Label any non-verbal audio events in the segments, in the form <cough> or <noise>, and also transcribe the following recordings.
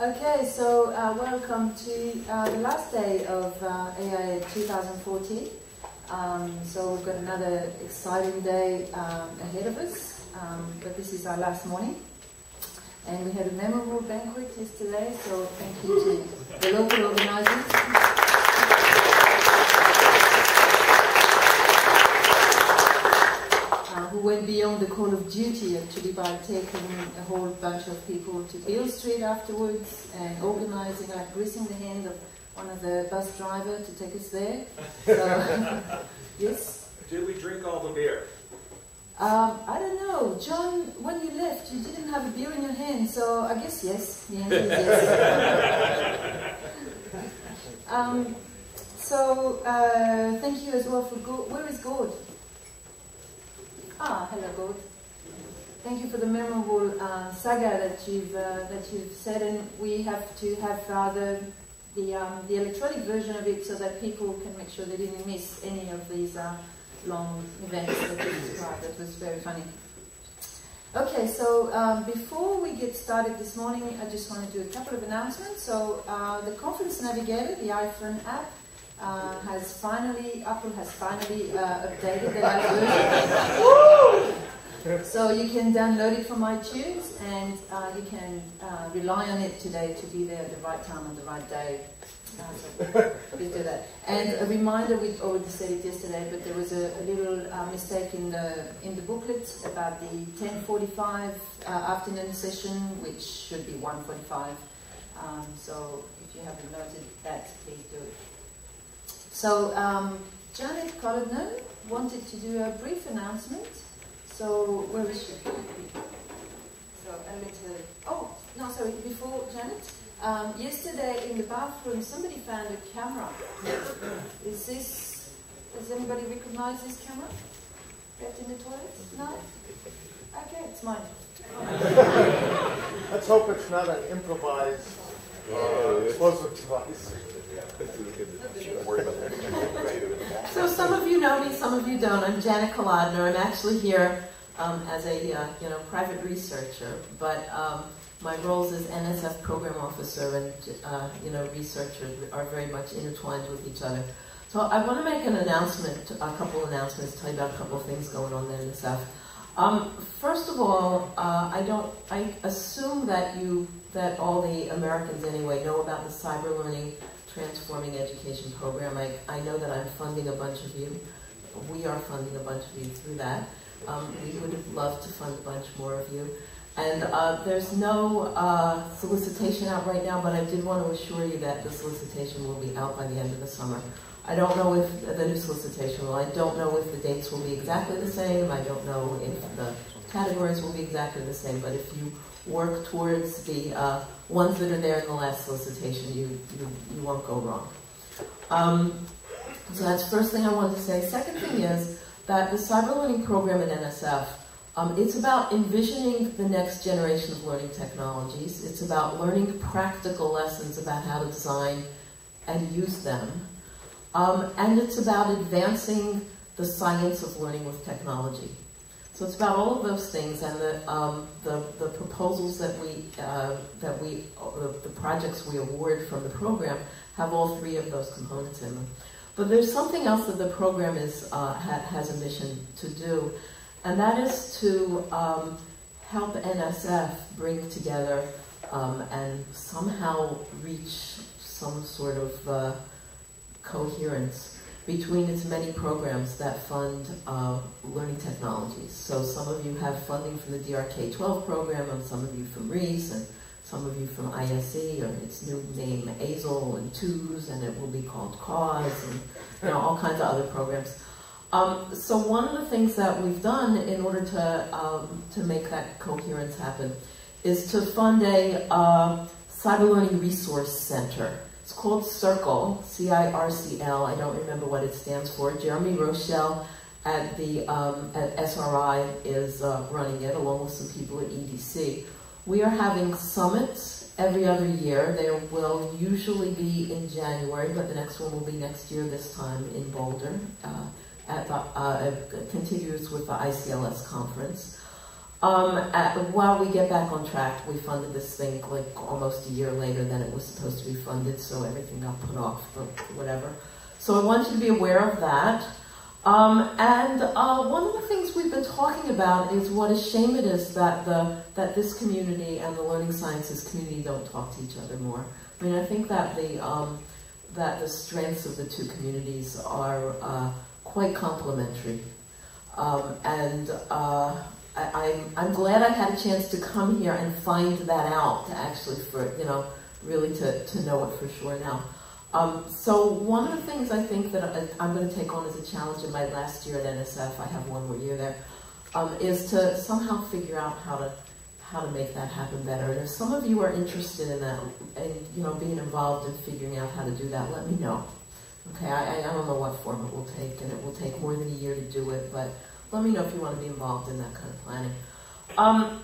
okay, so uh, welcome to uh, the last day of uh, AI 2014. Um, so we've got another exciting day um, ahead of us, um, but this is our last morning. And we had a memorable banquet yesterday, so thank you to the local organisers. Who went beyond the call of duty actually by taking a whole bunch of people to Beale Street afterwards and organizing, like greasing the hand of one of the bus driver to take us there. So, <laughs> yes. Did we drink all the beer? Um, I don't know. John, when you left, you didn't have a beer in your hand, so I guess yes. The answer is yes. <laughs> <laughs> um, so, uh, thank you as well for Gord. Where is Gord? Ah, hello, Gord. Thank you for the memorable uh, saga that you've uh, that you've said, and we have to have uh, the the, um, the electronic version of it so that people can make sure they didn't miss any of these uh, long events that you described. That was very funny. Okay, so um, before we get started this morning, I just want to do a couple of announcements. So uh, the Conference Navigator, the iPhone app, uh, has finally, Apple has finally uh, updated the <laughs> version. so you can download it from iTunes and uh, you can uh, rely on it today to be there at the right time on the right day. Uh, so do that. And a reminder, we already said it yesterday, but there was a, a little uh, mistake in the in the booklet about the 10:45 afternoon session, which should be 1:45. Um, so if you haven't noted that, please do it. So um, Janet Kolodner wanted to do a brief announcement. So where is she? So I'll let her. Oh no, sorry. Before Janet, um, yesterday in the bathroom, somebody found a camera. Is this? Does anybody recognize this camera? Left in the toilet? No. Okay, it's mine. Let's hope it's not an improvised uh, explosive device. So some of you know me, some of you don't. I'm Janet Kolodner. I'm actually here um, as a uh, you know private researcher, but um, my roles as NSF program officer and uh, you know researcher are very much intertwined with each other. So I want to make an announcement, a couple announcements, tell you about a couple of things going on there in NSF. Um, first of all, uh, I don't. I assume that you, that all the Americans anyway, know about the cyber learning Transforming Education program. I, I know that I'm funding a bunch of you. We are funding a bunch of you through that. Um, we would love to fund a bunch more of you. And uh, there's no uh, solicitation out right now, but I did want to assure you that the solicitation will be out by the end of the summer. I don't know if the new solicitation will. I don't know if the dates will be exactly the same. I don't know if the categories will be exactly the same. But if you work towards the uh, ones that are there in the last solicitation, you, you, you won't go wrong. Um, so that's first thing I wanted to say. Second thing is that the cyber learning program at NSF, um, it's about envisioning the next generation of learning technologies. It's about learning practical lessons about how to design and use them. Um, and it's about advancing the science of learning with technology. So it's about all of those things, and the um, the, the, proposals that we uh, that we uh, the projects we award from the program have all three of those components in them. But there's something else that the program is uh, ha has a mission to do, and that is to um, help NSF bring together um, and somehow reach some sort of uh, coherence between its many programs that fund uh, learning technologies. So some of you have funding from the DRK-12 program, and some of you from REESE, and some of you from ISE, or its new name AISL and TUES, and it will be called CAUSE, and you know, all kinds of other programs. Um, so one of the things that we've done in order to, um, to make that coherence happen is to fund a uh, cyber learning resource center it's called Circle, C-I-R-C-L. I don't remember what it stands for. Jeremy Roschelle at the um, at SRI is uh, running it, along with some people at EDC. We are having summits every other year. They will usually be in January, but the next one will be next year, this time in Boulder. Uh, at the uh, continues with the ICLS conference. Um, at, while we get back on track, we funded this thing like almost a year later than it was supposed to be funded, so everything got put off for whatever. So I want you to be aware of that. Um, and uh, one of the things we've been talking about is what a shame it is that the that this community and the learning sciences community don't talk to each other more. I mean, I think that the um, that the strengths of the two communities are uh, quite complementary, um, and uh, I, am I'm, I'm glad I had a chance to come here and find that out. To actually, for you know, really to to know it for sure now. Um, so one of the things I think that I, am going to take on as a challenge in my last year at NSF, I have one more year there, um, is to somehow figure out how to how to make that happen better. And if some of you are interested in that and you know being involved in figuring out how to do that, let me know. Okay, I, I don't know what form it will take, and it will take more than a year to do it, but let me know if you want to be involved in that kind of planning. Um,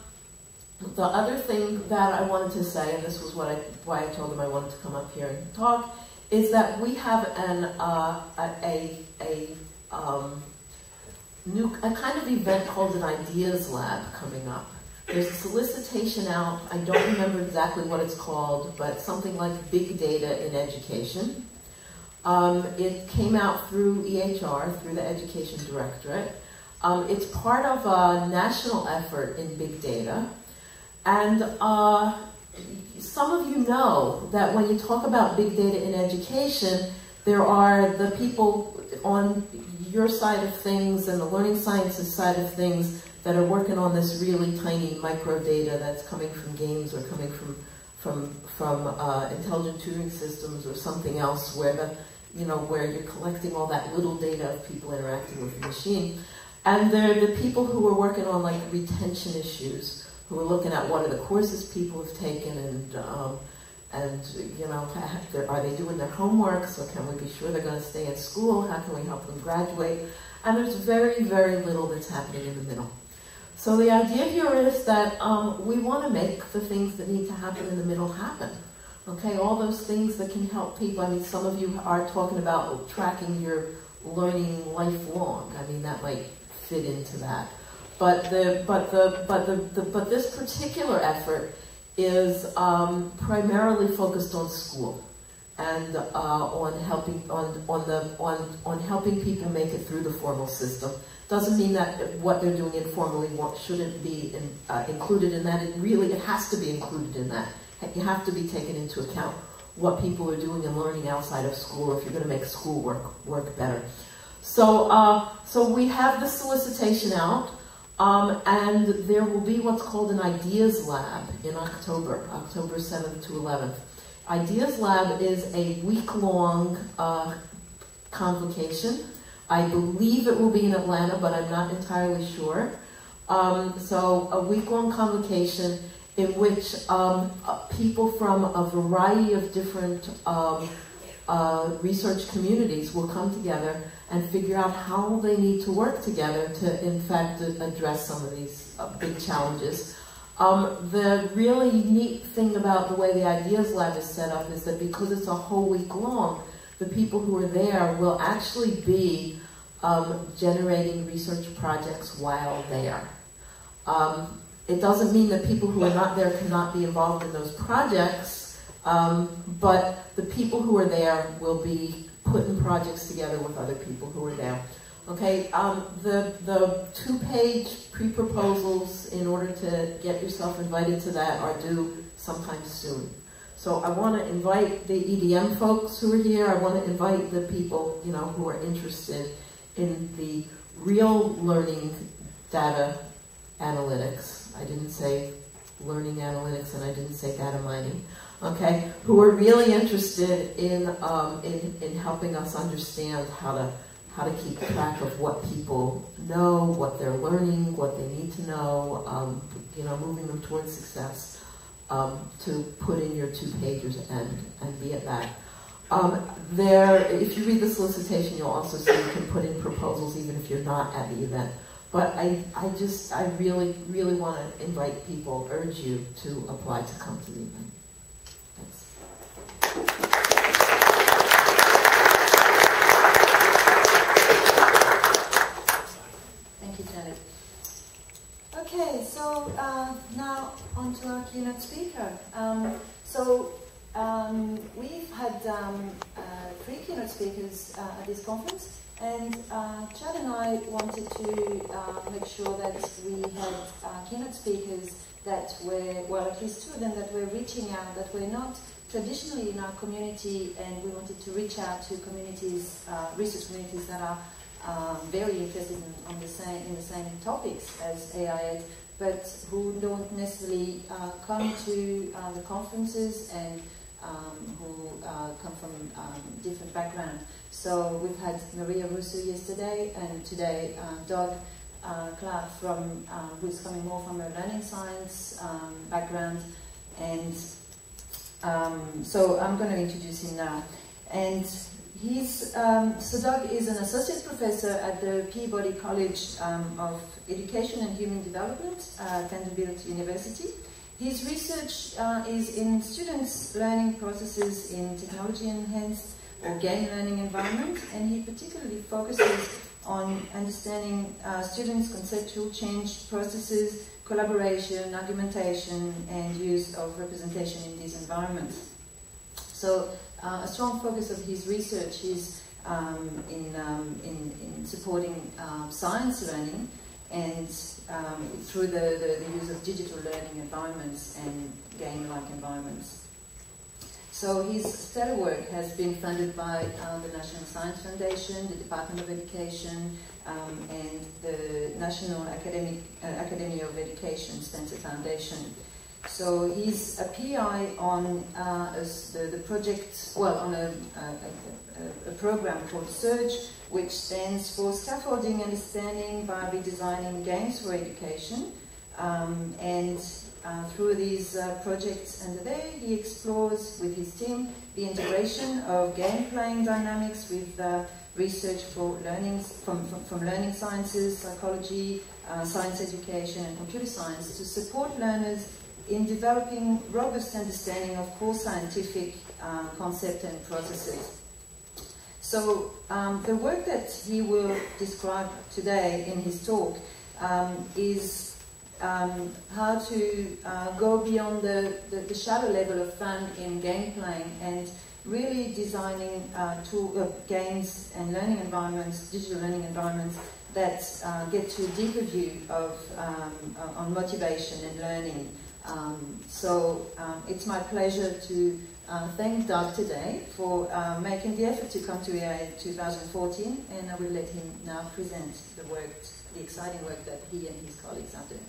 the other thing that I wanted to say, and this was what I, why I told them I wanted to come up here and talk, is that we have an uh, a a um, new a kind of event called an ideas lab coming up. There's a solicitation out. I don't remember exactly what it's called, but something like big data in education. Um, it came out through EHR, through the Education Directorate. Um, it's part of a national effort in big data. And uh, some of you know that when you talk about big data in education, there are the people on your side of things and the learning sciences side of things that are working on this really tiny micro data that's coming from games or coming from from from uh, intelligent tutoring systems or something else where the you know where you're collecting all that little data of people interacting with the machine. And they're the people who are working on like retention issues who are looking at what are the courses people have taken and um, and you know are they doing their homework? So can we be sure they're going to stay in school? How can we help them graduate? And there's very very little that's happening in the middle. So the idea here is that um, we want to make the things that need to happen in the middle happen okay? All those things that can help people. I mean some of you are talking about tracking your learning lifelong. I mean that might fit into that but the but the but the, the but this particular effort is um, primarily focused on school and uh, on helping on on the on on helping people make it through the formal system. Doesn't mean that what they're doing informally shouldn't be in, uh, included in that. It really it has to be included in that. You have to be taken into account what people are doing and learning outside of school if you're going to make school work work better. So uh, so we have the solicitation out. Um, and there will be what's called an Ideas Lab in October, October 7th to 11th. Ideas Lab is a week-long uh, convocation. I believe it will be in Atlanta, but I'm not entirely sure. Um, so a week-long convocation in which um, uh, people from a variety of different um, uh, research communities will come together and figure out how they need to work together to, in fact, address some of these uh, big challenges. Um, the really neat thing about the way the Ideas Lab is set up is that because it's a whole week long, the people who are there will actually be um, generating research projects while there. Um, it doesn't mean that people who are not there cannot be involved in those projects, um, but the people who are there will be putting projects together with other people who are there. Okay, um, the, the two-page pre-proposals in order to get yourself invited to that are due sometime soon. So I want to invite the EDM folks who are here. I want to invite the people, you know, who are interested in the real learning data analytics. I didn't say learning analytics and I didn't say data mining okay, who are really interested in, um, in, in helping us understand how to, how to keep track of what people know, what they're learning, what they need to know, um, you know, moving them towards success, um, to put in your two pages and, and be at that. Um, there, if you read the solicitation, you'll also see you can put in proposals even if you're not at the event. But I, I just, I really, really want to invite people, urge you to apply to come to the event. Thank you, Janet. Okay, so uh, now on to our keynote speaker. Um, so um, we've had um, uh, three keynote speakers uh, at this conference, and uh, Chad and I wanted to uh, make sure that we had uh, keynote speakers that were, well, at least two of them that were reaching out, that were not traditionally in our community, and we wanted to reach out to communities, uh, research communities that are um, very interested in, on the same, in the same topics as AI, but who don't necessarily uh, come to uh, the conferences and um, who uh, come from um, different backgrounds. So we've had Maria Russo yesterday, and today uh, Doug uh, Clark from who's coming more from a learning science um, background, and um, so I'm going to introduce him now. And he's um, Doug is an associate professor at the Peabody College um, of Education and Human Development at Vanderbilt University. His research uh, is in students' learning processes in technology-enhanced or game learning environment, and he particularly focuses on understanding uh, students' conceptual change processes, collaboration, argumentation, and use of representation in these environments. So uh, a strong focus of his research is um, in, um, in, in, supporting uh, science learning and um, through the, the, the, use of digital learning environments and game-like environments. So his stellar work has been funded by uh, the National Science Foundation, the Department of Education, um, and the National Academic, uh, Academy of Education Spencer Foundation. So he's a PI on uh, a, the, the, project, well, on a, a, a, program called SURGE, which stands for Scaffolding Understanding by Redesigning Games for Education. Um, and uh, through these uh, projects and there, he explores with his team the integration of game playing dynamics with uh, research for learning from, from, from, learning sciences, psychology, uh, science education, and computer science to support learners in developing robust understanding of core scientific uh, concepts and processes. So um, the work that he will describe today in his talk um, is um, how to uh, go beyond the, the, the, shallow level of fun in game playing and really designing uh, tool, uh, games and learning environments, digital learning environments that uh, get to a deeper view of um, uh, on motivation and learning. Um, so um, it's my pleasure to uh, thank Doug today for making the effort to come to EA 2014 and I will let him now present the work, the exciting work that he and his colleagues are doing.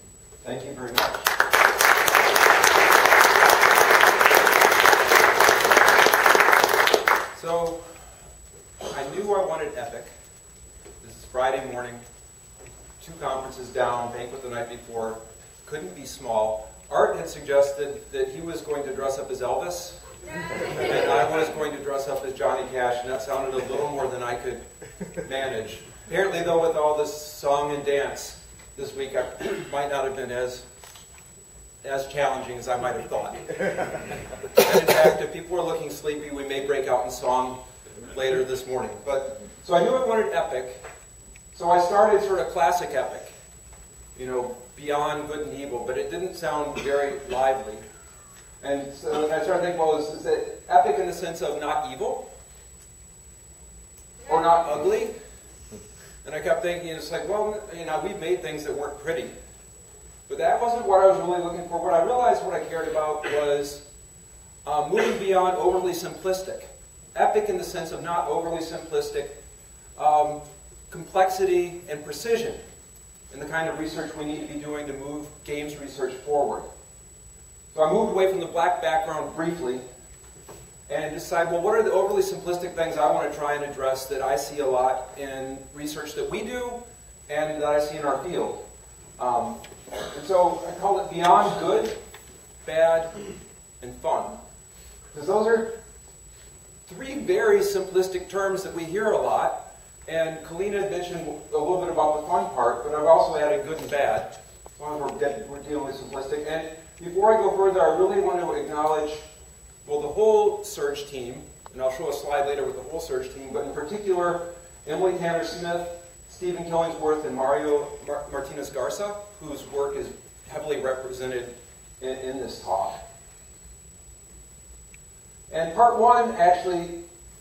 Thank you very much. So, I knew I wanted Epic. This is Friday morning, two conferences down, banquet the night before, couldn't be small. Art had suggested that he was going to dress up as Elvis, and I was going to dress up as Johnny Cash, and that sounded a little more than I could manage. Apparently, though, with all this song and dance, this week I might not have been as as challenging as I might have thought. and in fact, if people are looking sleepy, we may break out in song later this morning. But so I knew I wanted epic, so I started sort of classic epic, you know, beyond good and evil, but it didn't sound very lively. And so I started thinking, well, is, is it epic in the sense of not evil or not ugly? And I kept thinking, it's like, well, you know, we've made things that weren't pretty. But that wasn't what I was really looking for. What I realized what I cared about was uh, moving beyond overly simplistic. Epic in the sense of not overly simplistic, um, complexity and precision in the kind of research we need to be doing to move games research forward. So I moved away from the black background briefly and decide, well, what are the overly simplistic things I want to try and address that I see a lot in research that we do and that I see in our field. Um, and so I call it beyond good, bad, and fun. Because those are three very simplistic terms that we hear a lot. And Kalina mentioned a little bit about the fun part, but I've also added good and bad, as long as we're, we're dealing with simplistic. And before I go further, I really want to acknowledge well, the whole SURGE team, and I'll show a slide later with the whole SURGE team, but in particular, Emily Tanner Smith, Stephen Killingsworth and Mario Mar- Martinez Garza, whose work is heavily represented in, in this talk. And part one actually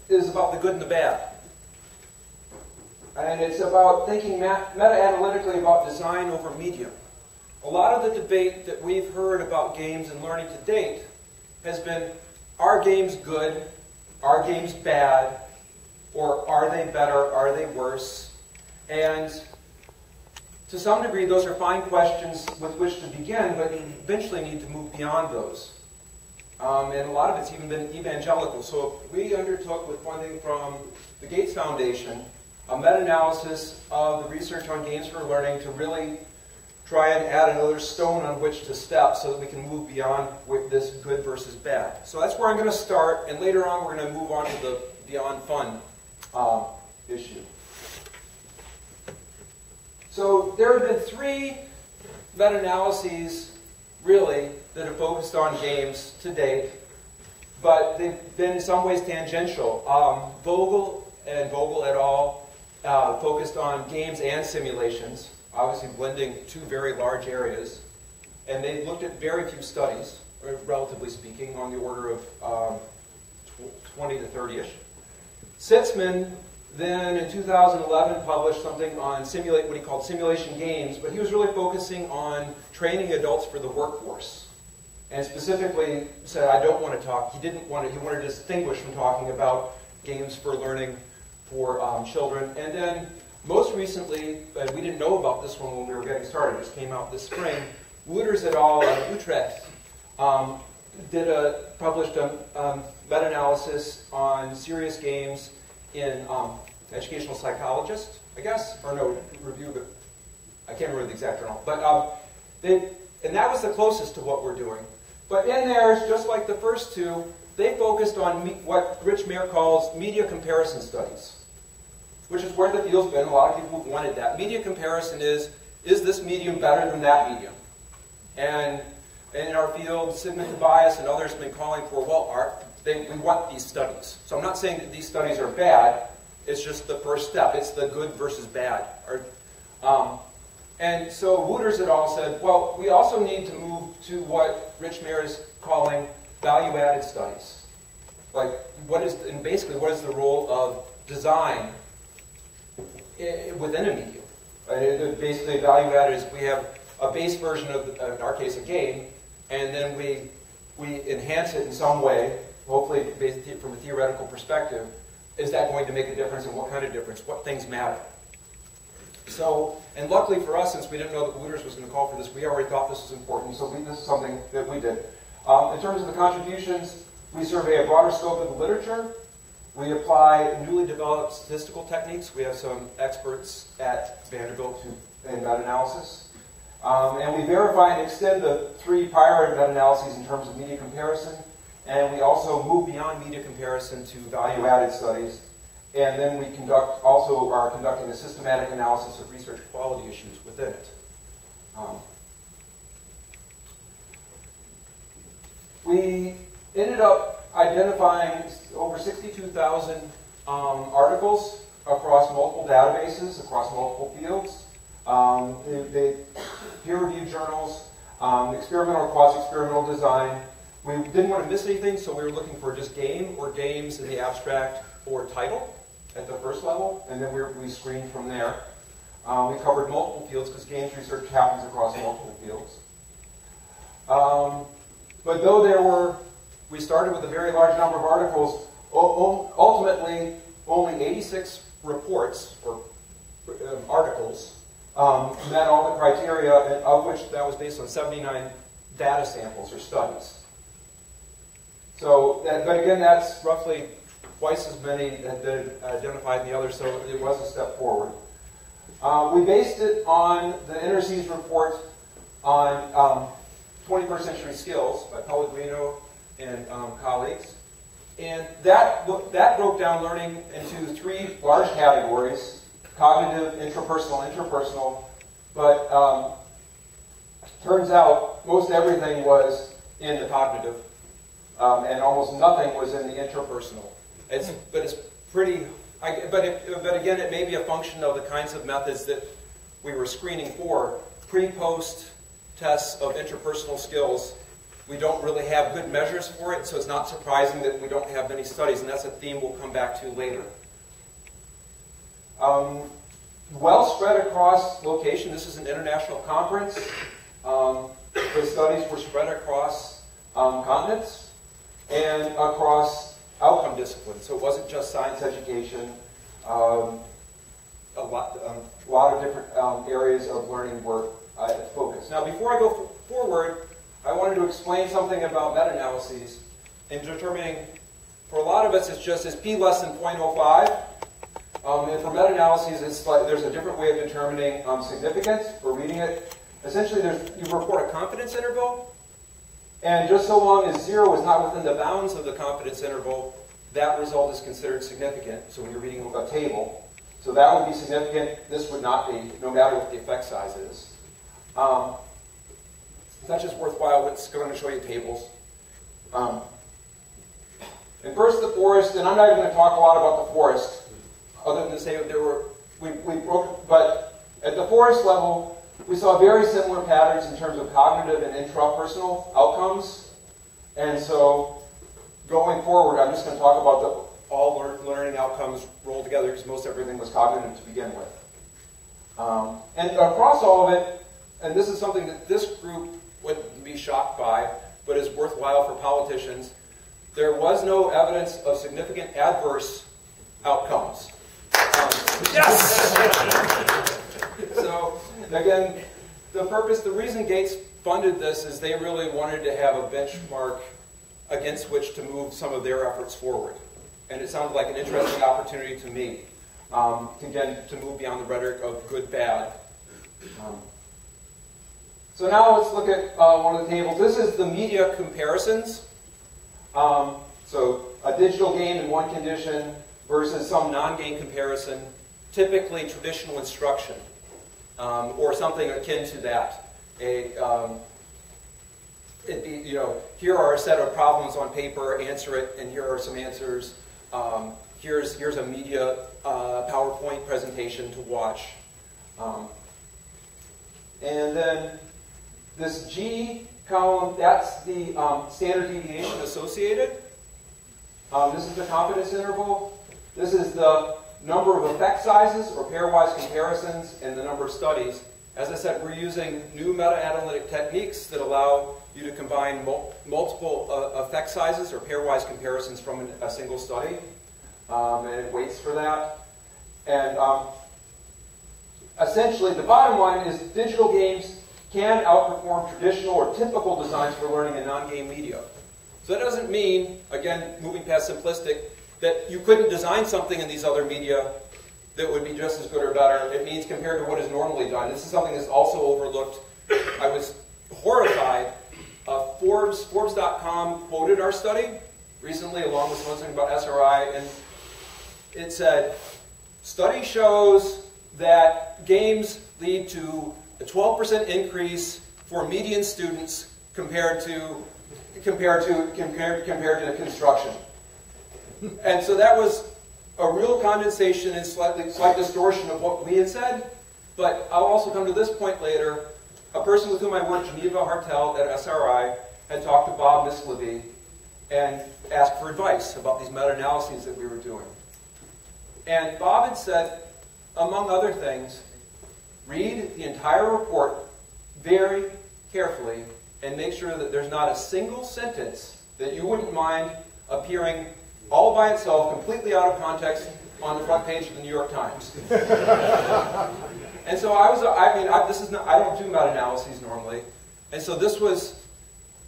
is about the good and the bad. And it's about thinking meta-analytically about design over medium. A lot of the debate that we've heard about games and learning to date has been, are games good? Are games bad? Or are they better? Are they worse? And to some degree, those are fine questions with which to begin, but eventually need to move beyond those. Um, and a lot of it's even been evangelical. So we undertook, with funding from the Gates Foundation, a meta-analysis of the research on games for learning to really try and add another stone on which to step so that we can move beyond this good versus bad. So that's where I'm going to start, and later on we're going to move on to the beyond fun uh, issue. So there have been three meta-analyses, really, that have focused on games to date, but they've been in some ways tangential. Um, Vogel and Vogel et al. Uh, focused on games and simulations, obviously blending two very large areas, and they looked at very few studies, relatively speaking, on the order of um, 20 to 30-ish. Sitzmann then in 2011 published something on simulate what he called simulation games, but he was really focusing on training adults for the workforce. And specifically said, I don't want to talk, he didn't want to, he wanted to distinguish from talking about games for learning for um, children. And then most recently, we didn't know about this one when we were getting started, it just came out this spring, Wouters et al. of Utrecht um, did a, published a um, meta-analysis on serious games in um, educational psychologist, I guess, or no, review, but I can't remember the exact journal. But um, they, and that was the closest to what we're doing. But in there, just like the first two, they focused on what Rich Mayer calls media comparison studies, which is where the field's been. A lot of people have wanted that. Media comparison is, is this medium better than that medium? And, and in our field, Sigmund Tobias and others have been calling for, well, our, they, we want these studies. So I'm not saying that these studies are bad. It's just the first step. It's the good versus bad. Or, um, and so Wouters et al. said, well, we also need to move to what Rich Mayer is calling value-added studies. Like, what is, and basically, what is the role of design within a medium? And basically, value-added is we have a base version of, in our case, a game, and then we, we enhance it in some way hopefully from a theoretical perspective, is that going to make a difference and what kind of difference? What things matter? So, and luckily for us, since we didn't know that Wouters was going to call for this, we already thought this was important, so we, this is something that we did. Um, in terms of the contributions, we survey a broader scope of the literature. We apply newly developed statistical techniques. We have some experts at Vanderbilt who, in meta-analysis. Um, and we verify and extend the three prior meta-analyses in terms of media comparison, and we also move beyond media comparison to value-added studies. And then we conduct also are conducting a systematic analysis of research quality issues within it. Um, we ended up identifying over 62,000 um, articles across multiple databases, across multiple fields. Um, peer-reviewed journals, um, experimental quasi-experimental design, we didn't want to miss anything, so we were looking for just game or games in the abstract or title at the first level, and then we, we screened from there. Um, we covered multiple fields because games research happens across multiple fields. Um, but though there were, we started with a very large number of articles, ultimately only 86 reports or um, articles um, met all the criteria, of which that was based on 79 data samples or studies. So, that, but again, that's roughly twice as many that been identified in the other, so it was a step forward. Uh, we based it on the Interseas report on um, 21st century skills by Pellegrino and um, colleagues. And that, that broke down learning into three large categories cognitive, intrapersonal, interpersonal. But um, turns out most everything was in the cognitive um, and almost nothing was in the interpersonal. It's, but it's pretty, I, but, it, but again, it may be a function of the kinds of methods that we were screening for. Pre-post tests of interpersonal skills, we don't really have good measures for it, so it's not surprising that we don't have many studies, and that's a theme we'll come back to later. Um, well spread across location. This is an international conference. Um, the studies were spread across um, continents and across outcome disciplines. So it wasn't just science education. Um, a lot, um, a lot of different um, areas of learning were uh, focused. Now, before I go forward, I wanted to explain something about meta-analyses in determining, for a lot of us, it's just is p less than 0.05. Um, and for meta-analyses, like there's a different way of determining um, significance for reading it. Essentially, you report a confidence interval, and just so long as zero is not within the bounds of the confidence interval, that result is considered significant. So when you're reading a table, so that would be significant. This would not be, no matter what the effect size is. Um, that's just worthwhile. It's going to show you tables. Um, and first, the forest, and I'm not even going to talk a lot about the forest, other than to say that there were, we, we broke, but at the forest level, we saw very similar patterns in terms of cognitive and intrapersonal outcomes. And so going forward, I'm just going to talk about the, all learning outcomes rolled together because most everything was cognitive to begin with. Um, and across all of it, and this is something that this group wouldn't be shocked by, but is worthwhile for politicians, there was no evidence of significant adverse outcomes. Um, yes! <laughs> so, again, the purpose, the reason Gates funded this is they really wanted to have a benchmark against which to move some of their efforts forward. And it sounded like an interesting opportunity to me, um, to, again, to move beyond the rhetoric of good, bad. Um, so now let's look at uh, one of the tables. This is the media comparisons. Um, so a digital game in one condition versus some non-game comparison, typically traditional instruction um, or something akin to that. A, um, you know, here are a set of problems on paper, answer it, and here are some answers. Um, here's, here's a media uh, PowerPoint presentation to watch. Um, and then this G column, that's the um, standard deviation associated. Um, this is the confidence interval. This is the number of effect sizes or pairwise comparisons, and the number of studies. As I said, we're using new meta-analytic techniques that allow you to combine mul multiple uh, effect sizes or pairwise comparisons from an, a single study, um, and it waits for that. And um, essentially, the bottom line is digital games can outperform traditional or typical designs for learning in non-game media. So that doesn't mean, again, moving past simplistic, that you couldn't design something in these other media that would be just as good or better. It means compared to what is normally done. This is something that's also overlooked. I was horrified. Uh, Forbes, Forbes.com quoted our study recently along with something about SRI, and it said, study shows that games lead to a 12% increase for median students compared to compared to compared compared to construction and so that was a real condensation and slightly, slight distortion of what we had said. But I'll also come to this point later. A person with whom I worked, Geneva Haertel at SRI, had talked to Bob Mislevy and asked for advice about these meta-analyses that we were doing. And Bob had said, among other things, read the entire report very carefully and make sure that there's not a single sentence that you wouldn't mind appearing all by itself, completely out of context, on the front page of the New York Times. and so I was, I mean, I, this is not, I don't do meta-analyses normally. And so this was,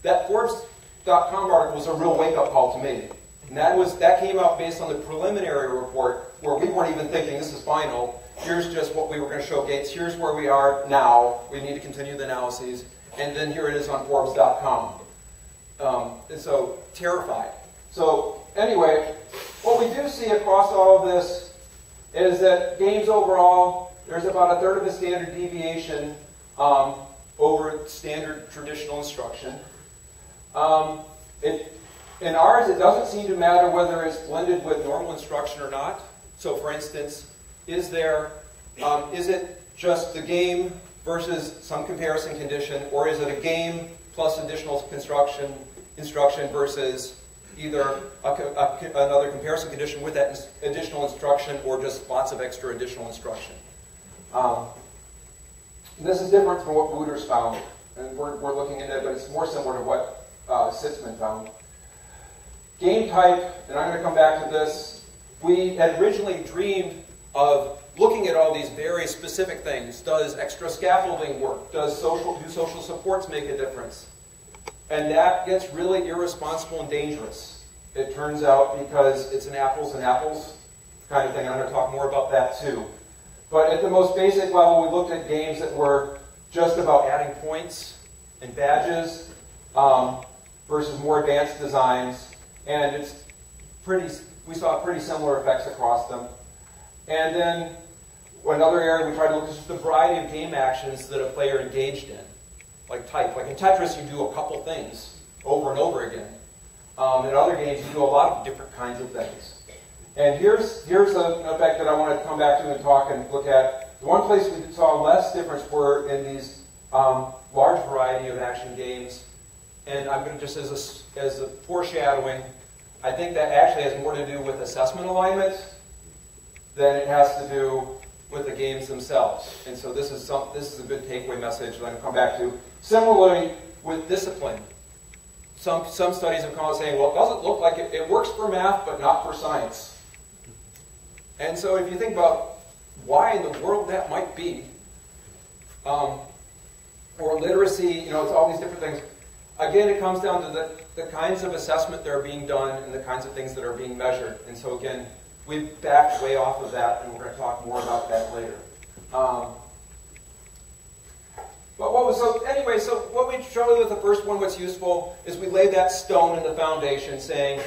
that Forbes.com article was a real wake-up call to me. And that was, that came out based on the preliminary report where we weren't even thinking this is final. Here's just what we were going to show Gates. Here's where we are now. We need to continue the analyses. And then here it is on Forbes.com. Um, and so, terrified. So anyway, what we do see across all of this is that games overall, there's about a third of a standard deviation um, over standard traditional instruction. Um, it, in ours, it doesn't seem to matter whether it's blended with normal instruction or not. So, for instance, is there, um, is it just the game versus some comparison condition, or is it a game plus additional construction instruction versus either a, a, another comparison condition with that additional instruction, or just lots of extra additional instruction? Um, this is different from what Wouters found, and we're, we're looking at it, but it's more similar to what uh, Sitzmann found. Game type, and I'm going to come back to this, we had originally dreamed of looking at all these very specific things. Does extra scaffolding work? Does social, do social supports make a difference? And that gets really irresponsible and dangerous, it turns out, because it's an apples and apples kind of thing. I'm going to talk more about that too. But at the most basic level, we looked at games that were just about adding points and badges um, versus more advanced designs. And it's pretty, we saw pretty similar effects across them. And then another area we tried to look at is the variety of game actions that a player engaged in, like type. Like in Tetris, you do a couple things over and over again. Um, in other games, you do a lot of different kinds of things. And here's, here's an effect that I want to come back to and talk and look at. The one place we saw less difference were in these um, large variety of action games. And I'm going to just as a, as a foreshadowing, I think that actually has more to do with assessment alignment than it has to do with the games themselves. And so this is some, this is a good takeaway message that to come back to. Similarly with discipline. Some, some studies have come out saying, well, it doesn't look like it, it works for math, but not for science. And so if you think about why in the world that might be, um, or literacy, you know, it's all these different things. Again, it comes down to the, the kinds of assessment that are being done and the kinds of things that are being measured. And so again, we've backed way off of that, and we're going to talk more about that later. Um, but what was so anyway? So what we showed with the first one, what's useful is we laid that stone in the foundation, saying,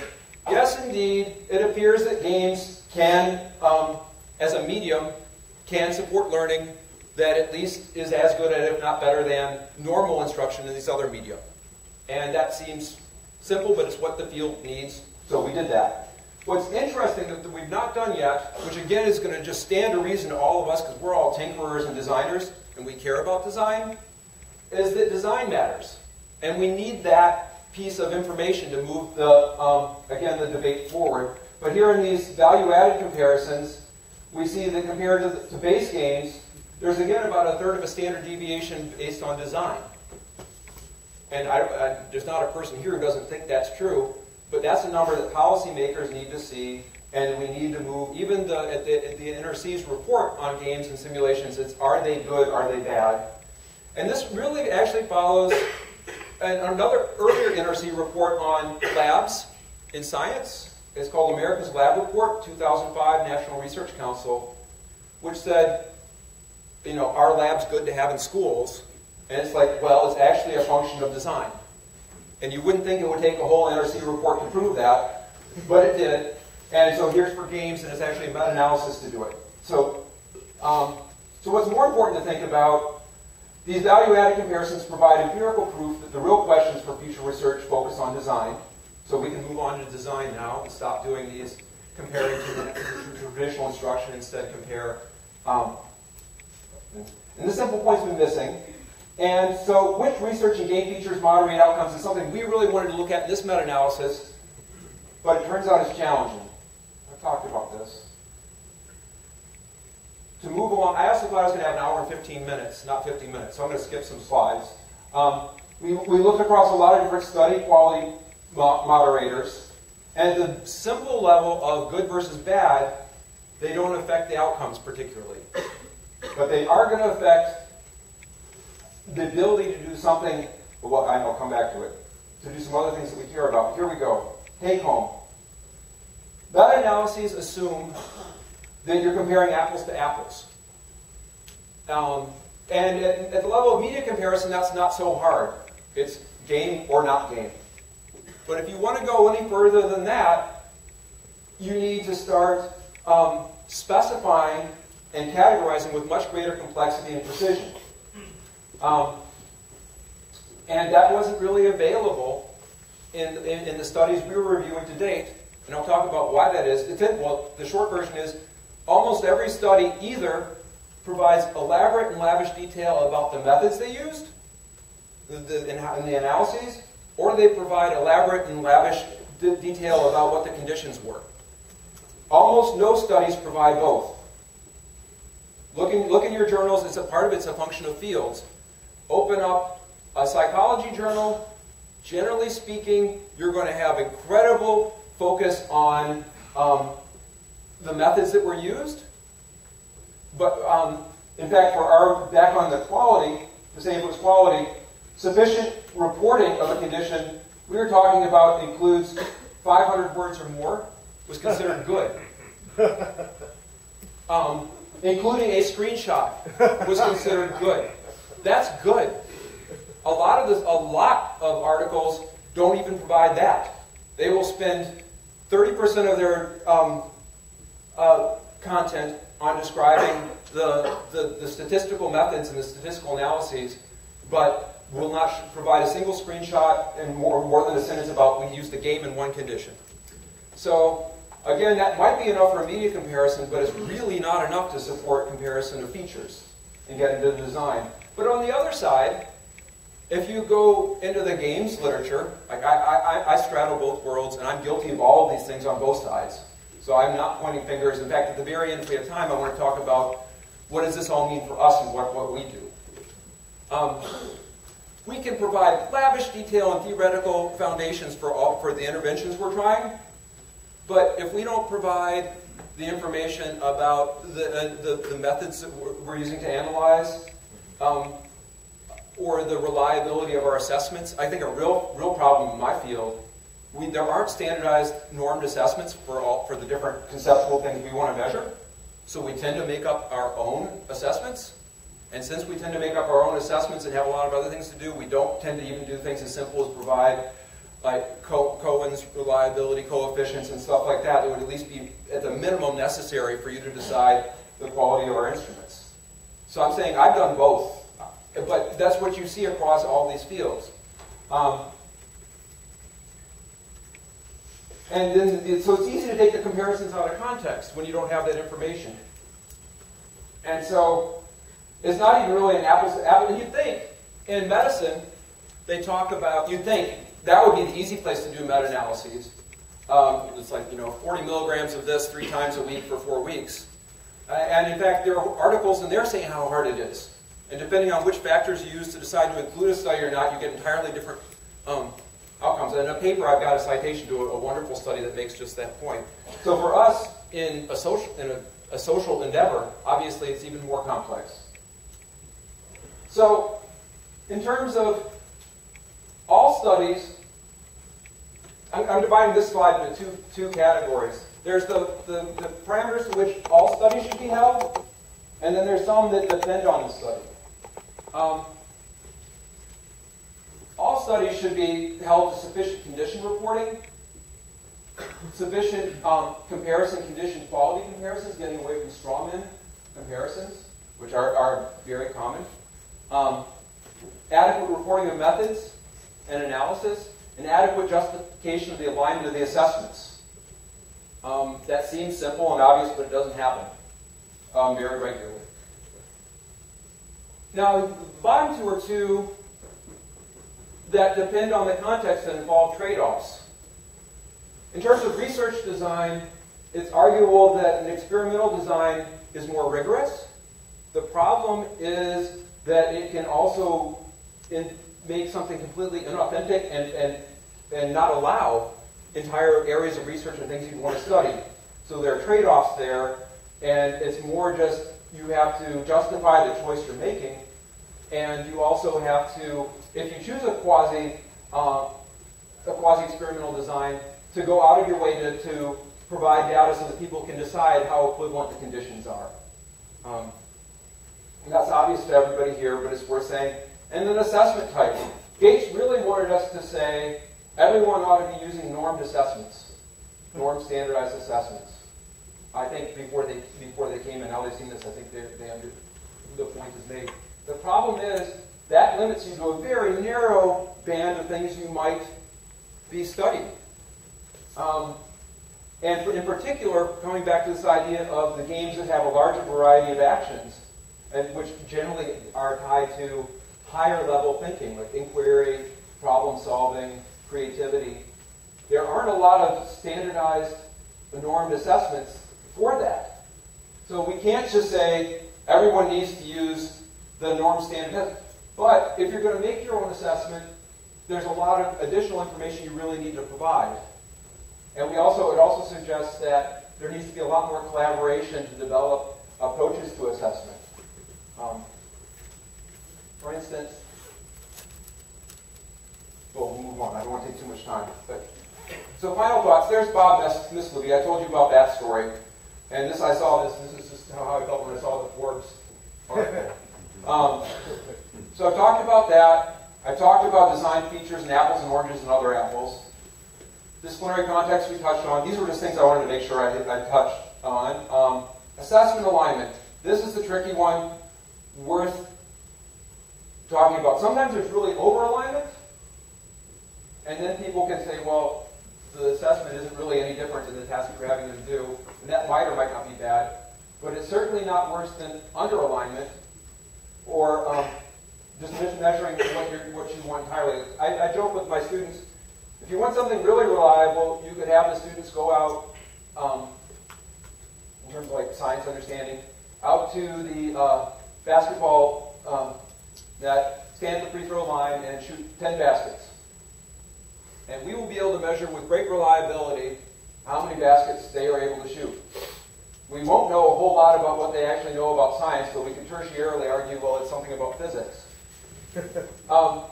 yes, indeed, it appears that games can, um, as a medium, can support learning that at least is as good at, if not better than, normal instruction in these other media. And that seems simple, but it's what the field needs, so we did that. What's interesting that we've not done yet, which again is going to just stand to reason to all of us because we're all tinkerers and designers and we care about design, is that design matters. And we need that piece of information to move the, um, again, the debate forward. But here in these value-added comparisons, we see that compared to, to base games, there's again about a third of a standard deviation based on design. And I, I, there's not a person here who doesn't think that's true, but that's a number that policymakers need to see, and we need to move. Even the, at, the, at the NRC's report on games and simulations, it's are they good, are they bad? And this really actually follows another earlier NRC report on labs in science, it's called America's Lab Report, 2005 National Research Council, which said, you know, are labs good to have in schools? And it's like, well, it's actually a function of design. And you wouldn't think it would take a whole NRC report to prove that, but it did. And so here's for games, and it's actually a meta-analysis to do it. So, um, so what's more important to think about, these value-added comparisons provide empirical proof that the real questions for future research focus on design. So we can move on to design now and stop doing these comparing to traditional instruction, instead compare. Um, and the simple point's been missing. And so which research and game features moderate outcomes is something we really wanted to look at in this meta-analysis, but it turns out it's challenging. I've talked about this. To move along, I also thought I was going to have an hour and 15 minutes, not 50 minutes, so I'm going to skip some slides. Um, we, we looked across a lot of different study quality moderators. And the simple level of good versus bad, they don't affect the outcomes particularly. But they are going to affect the ability to do something, well, I'll come back to it, to do some other things that we care about. Here we go. Take home. That analyses assume that you're comparing apples to apples. Um, and at, at the level of media comparison, that's not so hard. It's game or not game. But if you want to go any further than that, you need to start um, specifying and categorizing with much greater complexity and precision. Um, and that wasn't really available in, in, in, the studies we were reviewing to date. And I'll talk about why that is. Well, the short version is almost every study either provides elaborate and lavish detail about the methods they used the, the, in, in the analyses, or they provide elaborate and lavish de- detail about what the conditions were. Almost no studies provide both. Look in, look in your journals, it's a part of it's a function of fields. Open up a psychology journal. Generally speaking, you're going to have incredible focus on um, the methods that were used. But um, in fact, for our back on the quality, the same was quality, sufficient reporting of a condition we were talking about includes 500 words or more was considered good. <laughs> Um, including a screenshot was considered good. That's good. A lot of this, a lot of articles don't even provide that. They will spend 30% of their um, uh, content on describing the, the, the, statistical methods and the statistical analyses, but will not provide a single screenshot and more, more than a sentence about we used the game in one condition. So again, that might be enough for a media comparison, but it's really not enough to support comparison of features and get into the design. But on the other side, if you go into the games literature, like I, I, I straddle both worlds, and I'm guilty of all of these things on both sides. So I'm not pointing fingers. In fact, at the very end, if we have time, I want to talk about what does this all mean for us and what, what we do. Um, we can provide lavish detail and theoretical foundations for, all, for the interventions we're trying, but if we don't provide the information about the, uh, the, the, methods that we're, we're using to analyze, um, or the reliability of our assessments, I think a real, real problem in my field, we, there aren't standardized normed assessments for, all, for the different conceptual things we want to measure. So we tend to make up our own assessments. And since we tend to make up our own assessments and have a lot of other things to do, we don't tend to even do things as simple as provide like Cohen's reliability coefficients and stuff like that, that would at least be at the minimum necessary for you to decide the quality of our instruments. So I'm saying I've done both, but that's what you see across all these fields. Um, and then, so it's easy to take the comparisons out of context when you don't have that information. And so it's not even really an apples to apples. You'd think in medicine, they talk about, you'd think that would be the easy place to do meta-analyses. Um, it's like, you know, 40 milligrams of this three times a week for four weeks. Uh, and in fact, there are articles in there saying how hard it is. And depending on which factors you use to decide to include a study or not, you get entirely different um, outcomes. And in a paper, I've got a citation to a, a, wonderful study that makes just that point. So for us, in a social, in a, a social endeavor, obviously it's even more complex. So, in terms of all studies, I'm, I'm, dividing this slide into two, two categories. There's the, the, the parameters to which all studies should be held, and then there's some that depend on the study. Um, all studies should be held to sufficient condition reporting, sufficient um, comparison condition quality comparisons, getting away from strawman comparisons, which are, are very common. Um, adequate reporting of methods, and analysis, and adequate justification of the alignment of the assessments. Um, that seems simple and obvious, but it doesn't happen um, very regularly. Now, the bottom two are two that depend on the context and involve trade-offs. In terms of research design, it's arguable that an experimental design is more rigorous. The problem is that it can also in, make something completely inauthentic and, and, and not allow entire areas of research and things you want to study. So there are trade offs there, and it's more just you have to justify the choice you're making, and you also have to, if you choose a quasi uh, a quasi experimental design, to go out of your way to, to provide data so that people can decide how equivalent the conditions are. Um, that's obvious to everybody here, but it's worth saying and then assessment type. Gates really wanted us to say everyone ought to be using normed assessments, norm standardized assessments. I think before they before they came and now they've seen this, I think they they under, the point is made. The problem is that limits you to a very narrow band of things you might be studying. Um, And for, in particular, coming back to this idea of the games that have a larger variety of actions, and which generally are tied to higher level thinking, like inquiry, problem solving, creativity. There aren't a lot of standardized normed assessments for that. So we can't just say everyone needs to use the norm standard. But if you're going to make your own assessment, there's a lot of additional information you really need to provide. And we also, it also suggests that there needs to be a lot more collaboration to develop approaches to assessment. Um, for instance, well, we'll move on. I don't want to take too much time. But, so final thoughts. There's Bob Miss Mislavie. I told you about that story. And this, I saw this. This is just how I felt when I saw the Forbes article. <laughs> Um, so I've talked about that. I talked about design features and apples and oranges and other apples. Disciplinary context we touched on. These were just things I wanted to make sure I, I touched on. Um, assessment alignment. This is the tricky one, worth talking about. Sometimes there's really over alignment, and then people can say, well, the assessment isn't really any different than the task you're having them do, and that might or might not be bad, but it's certainly not worse than under alignment or um, just measuring what, what you want entirely. I, I joke with my students if you want something really reliable, you could have the students go out, um, in terms of like science understanding, out to the uh, basketball um, that stand at the free throw line and shoot 10 baskets. And we will be able to measure with great reliability how many baskets they are able to shoot. We won't know a whole lot about what they actually know about science, but we can tertiarily argue, well, it's something about physics. <laughs> um,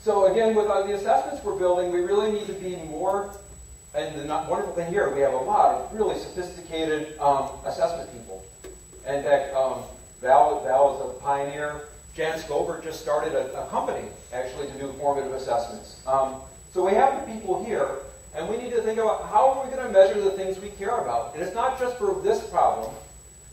so again, with uh, the assessments we're building, we really need to be more, and the wonderful thing here, we have a lot of really sophisticated um, assessment people. In fact, um, Val, Val is a pioneer. Janice Gobert just started a, a company, actually, to do formative assessments. Um, so we have the people here, and we need to think about how are we going to measure the things we care about. And it's not just for this problem,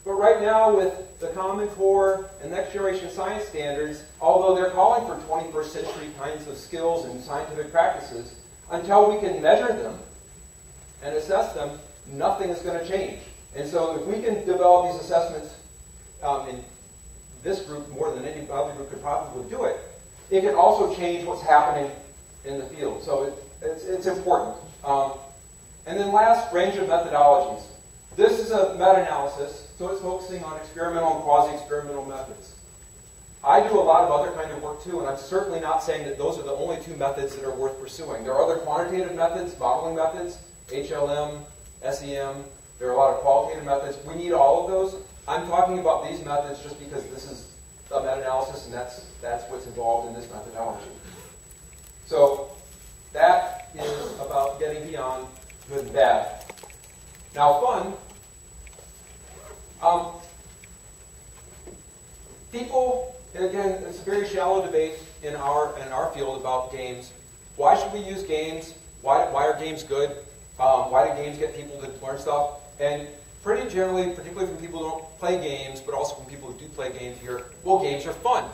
but right now, with the Common Core and Next Generation Science Standards, although they're calling for 21st century kinds of skills and scientific practices, until we can measure them and assess them, nothing is going to change. And so, if we can develop these assessments um, in this group more than any other group could probably do it, it can also change what's happening in the field. So, it, it's, it's important. Um, and then, last, range of methodologies. This is a meta analysis so it's focusing on experimental and quasi-experimental methods. I do a lot of other kind of work too, and I'm certainly not saying that those are the only two methods that are worth pursuing. There are other quantitative methods, modeling methods, HLM, SEM. There are a lot of qualitative methods. We need all of those. I'm talking about these methods just because this is a meta-analysis, and that's, that's what's involved in this methodology. So that is about getting beyond good and bad. Now, fun um, people, again, it's a very shallow debate in our in our field about games. Why should we use games? Why, why are games good? Um, why do games get people to learn stuff? And pretty generally, particularly from people who don't play games, but also from people who do play games here, well, games are fun.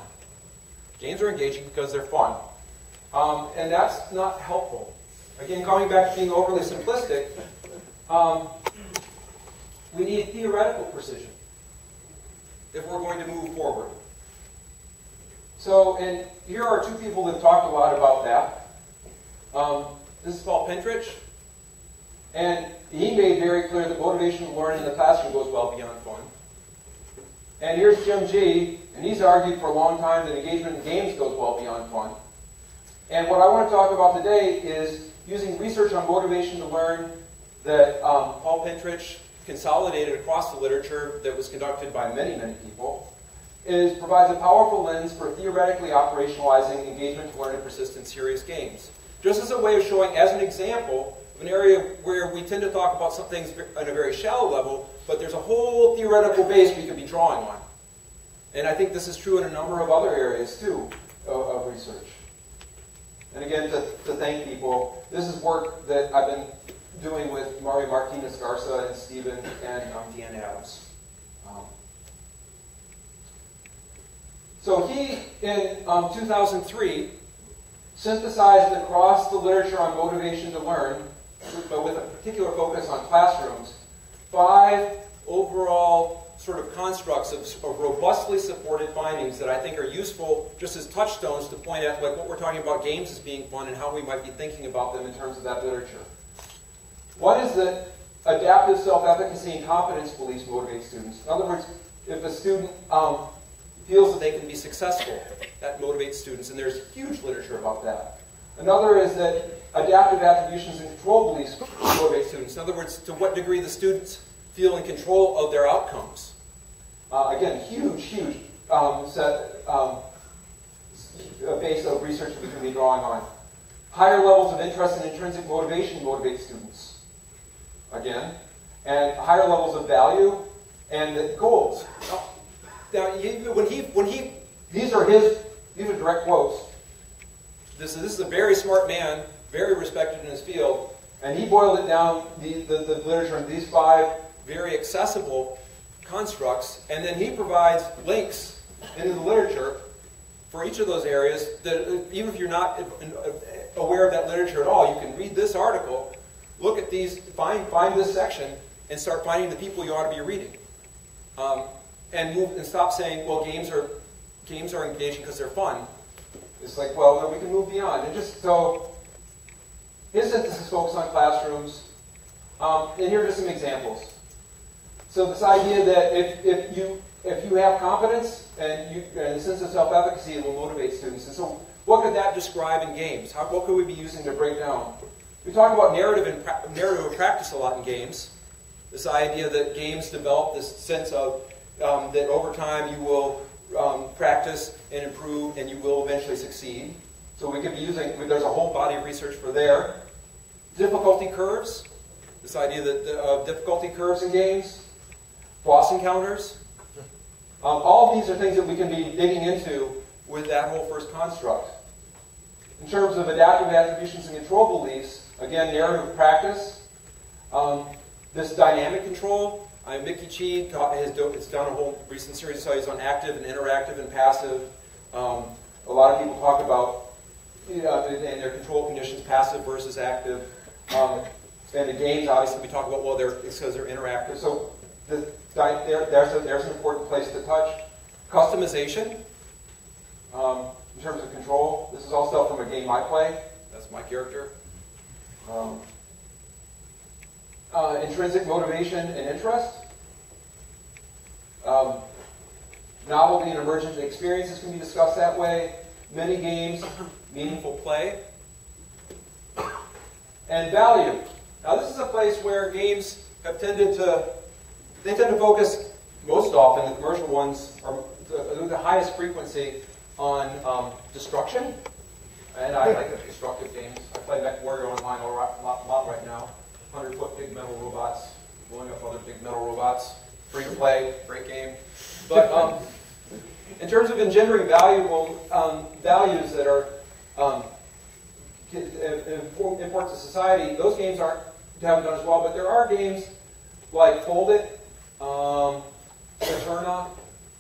Games are engaging because they're fun. Um, and that's not helpful. Again, coming back to being overly simplistic, um, we need theoretical precision if we're going to move forward. So, and here are two people that talked a lot about that. Um, this is Paul Pintrich, and he made very clear that motivation to learn in the classroom goes well beyond fun. And here's Jim Gee, and he's argued for a long time that engagement in games goes well beyond fun. And what I want to talk about today is using research on motivation to learn that um, Paul Pintrich consolidated across the literature that was conducted by many, many people, is provides a powerful lens for theoretically operationalizing engagement to learn and persistent serious games. Just as a way of showing, as an example, of an area where we tend to talk about some things on a very shallow level, but there's a whole theoretical base we could be drawing on. And I think this is true in a number of other areas, too, of, of research. And again, to, to thank people, this is work that I've been doing with Mario Martinez Garza and Stephen and um, Dan Adams. Um, so he, in um, 2003, synthesized across the literature on motivation to learn but with a particular focus on classrooms, five overall sort of constructs of, of, robustly supported findings that I think are useful just as touchstones to point at like what we're talking about games as being fun and how we might be thinking about them in terms of that literature. One is that adaptive self-efficacy and confidence beliefs motivate students. In other words, if a student um, feels that they can be successful, that motivates students, and there's huge literature about that. Another is that adaptive attributions and control beliefs motivate students. In other words, to what degree the students feel in control of their outcomes. Uh, again, huge, huge um, set, um, base of research that we can be drawing on. Higher levels of interest and intrinsic motivation motivate students. Again. And higher levels of value and goals. Now, when he, when he, these are his, these are direct quotes. This, this is a very smart man, very respected in his field, and he boiled it down, the, the, the literature, in these five very accessible constructs, and then he provides links into the literature for each of those areas that even if you're not aware of that literature at all, you can read this article, look at these, find, find this section, and start finding the people you ought to be reading. Um, and move and stop saying, well, games are games are engaging because they're fun. It's like, well, no, we can move beyond. And just so his synthesis focus on classrooms. Um, and here are just some examples. So this idea that if, if you if you have confidence and, you, and a sense of self-efficacy, it will motivate students. And so what could that describe in games? How, what could we be using to break down? We talk about narrative and pra- narrative practice a lot in games. This idea that games develop this sense of um, that over time you will um, practice and improve and you will eventually succeed. So we could be using, there's a whole body of research for there. Difficulty curves, this idea that of uh, difficulty curves in games, boss encounters. Um, all these are things that we can be digging into with that whole first construct. In terms of adaptive attributions and control beliefs, again, narrative practice, um, this dynamic control, I'm Micki Chi has done a whole recent series of studies on active and interactive and passive. Um, a lot of people talk about you know, in their control conditions, passive versus active. Um, and the games, obviously, we talk about, well, they're, it's because they're interactive. So the, there, there's, a, there's an important place to touch. Customization, um, in terms of control. This is all stuff from a game I play. That's my character. Um, uh, intrinsic motivation and interest. Um, novelty and emergent experiences can be discussed that way. Many games, meaningful play. And value. Now this is a place where games have tended to, they tend to focus most often, the commercial ones are the, the highest frequency on um, destruction. And I like the destructive games. I play MechWarrior online a lot, lot, right now. 100 foot big metal robots, blowing up other big metal robots. Free to play, great game. But um, in terms of engendering valuable um, values that are um, important to society, those games aren't haven't done as well. But there are games like Foldit, um, Saturna,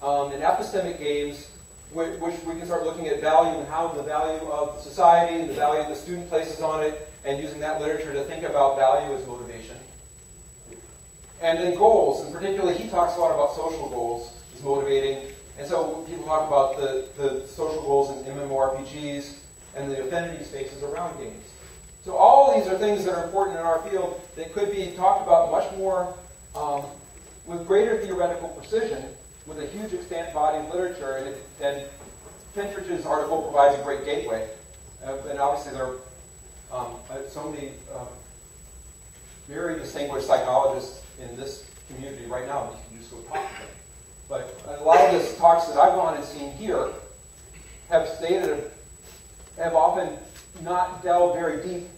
um, and epistemic games which, which we can start looking at value and how the value of society, and the value the student places on it, and using that literature to think about value as motivation. And then goals, and particularly he talks a lot about social goals as motivating. And so people talk about the, the social goals in MMORPGs and the affinity spaces around games. So all these are things that are important in our field that could be talked about much more um, with greater theoretical precision with a huge extant body of literature. And, and Pintrich's article provides a great gateway. Uh, and obviously there are um, so many um, very distinguished psychologists in this community right now that you can just go talk to them. But a lot of the talks that I've gone and seen here have stated, have often not delved very deep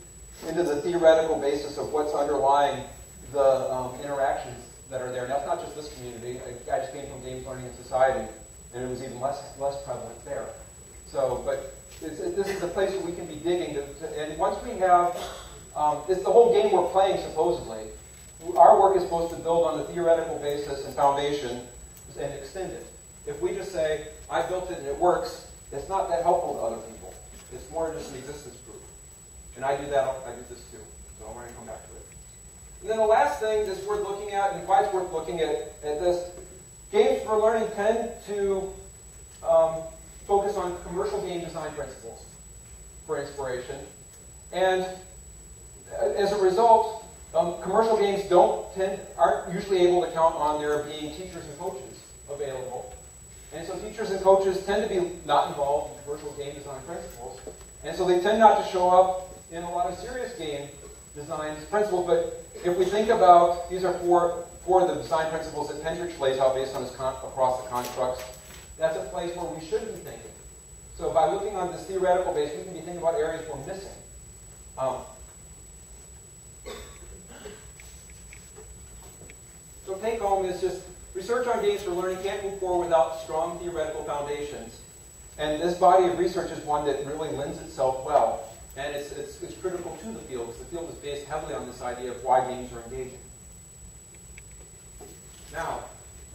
into the theoretical basis of what's underlying the um, interactions that are there. And that's not just this community. I, just came from Games Learning and Society, and it was even less less prevalent there. So, but this is a place where we can be digging. To, to, and once we have, um, it's the whole game we're playing supposedly. Our work is supposed to build on the theoretical basis and foundation and extend it. If we just say, I built it and it works, it's not that helpful to other people. It's more just an existence proof. And I do that, I do this too. So I'm going to come back to it. And then the last thing that's worth looking at, and why it's worth looking at, at this, games for learning tend to um, focus on commercial game design principles for inspiration. And as a result, um, commercial games don't tend, aren't usually able to count on there being teachers and coaches available. And so teachers and coaches tend to be not involved in commercial game design principles. And so they tend not to show up in a lot of serious game design principles. But if we think about, these are four, four of the design principles that Pintrich lays out based on his across the constructs. That's a place where we should be thinking. So by looking on this theoretical base, we can be thinking about areas we're missing. Um, so take home is just research on games for learning can't move forward without strong theoretical foundations. And this body of research is one that really lends itself well. And it's, it's, it's critical to the field because the field is based heavily on this idea of why games are engaging. Now,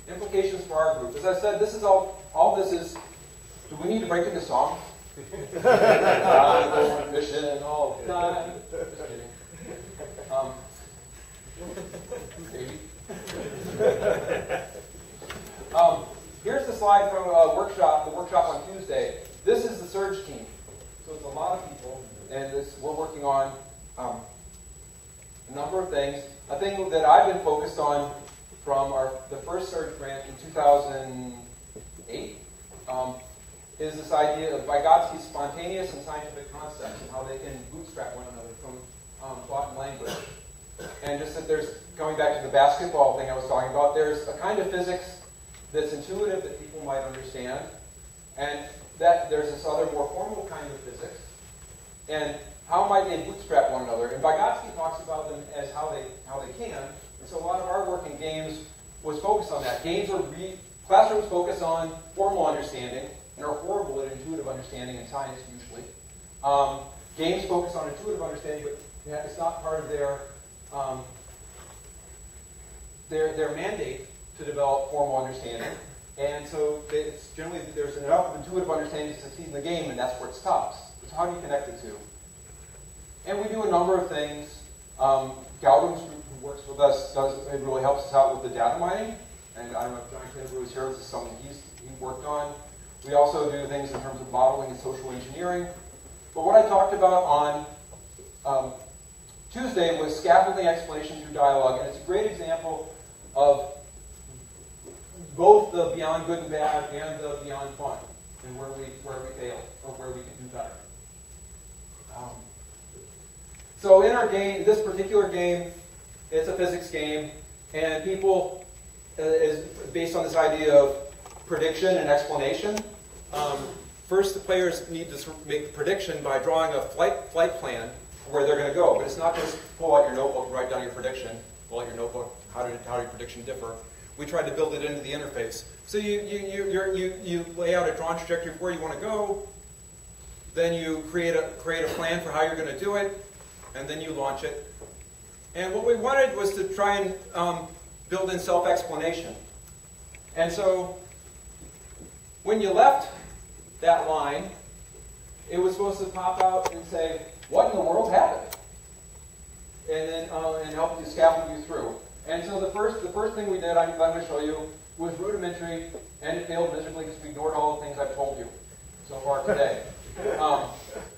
implications for our group. As I said, this is all, all this is, do we need to break into songs? <laughs> <laughs> <laughs> mission all the time. Just kidding. Um, maybe. um, here's the slide from a workshop, the workshop on Tuesday. This is the SURGE team. So it's a lot of people, and this, we're working on um, a number of things. A thing that I've been focused on from our the first SURGE grant in 2008 um, is this idea of Vygotsky's spontaneous and scientific concepts and how they can bootstrap one another from um, thought and language. And just that there's, going back to the basketball thing I was talking about, there's a kind physics that's intuitive that people might understand, and that there's this other more formal kind of physics. And how might they bootstrap one another? And Vygotsky talks about them as how they how they can. And so a lot of our work in games was focused on that. Games are re- classrooms focus on formal understanding and are horrible at intuitive understanding in science usually. Um, games focus on intuitive understanding, but it's not part of their um, their their mandate to develop formal understanding. And so it's generally there's enough intuitive understanding to succeed in the game, and that's where it stops. So how do you connect the two? And we do a number of things. Um, group who works with us does it really helps us out with the data mining. And I don't know if John Kinnebrew was here. This is something he's he worked on. We also do things in terms of modeling and social engineering. But what I talked about on um, Tuesday was scaffolding explanation through dialogue, and it's a great example of both the beyond good and bad and the beyond fun, and where we where we fail or where we can do better. Um, so in our game, this particular game, it's a physics game, and people uh, is based on this idea of prediction and explanation. Um, first, the players need to make the prediction by drawing a flight flight plan where they're going to go. But it's not just pull out your notebook and write down your prediction. Pull out your notebook. How did how did your prediction differ? We tried to build it into the interface. So you you you you you lay out a drawn trajectory of where you want to go. Then you create a create a plan for how you're going to do it, and then you launch it. And what we wanted was to try and um, build in self-explanation. And so when you left that line, it was supposed to pop out and say, what in the world happened? And then uh, and help you scaffold you through. And so the first the first thing we did, I'm, I'm going to show you, was rudimentary, and it failed miserably because we ignored all the things I've told you so far today. <laughs> Um,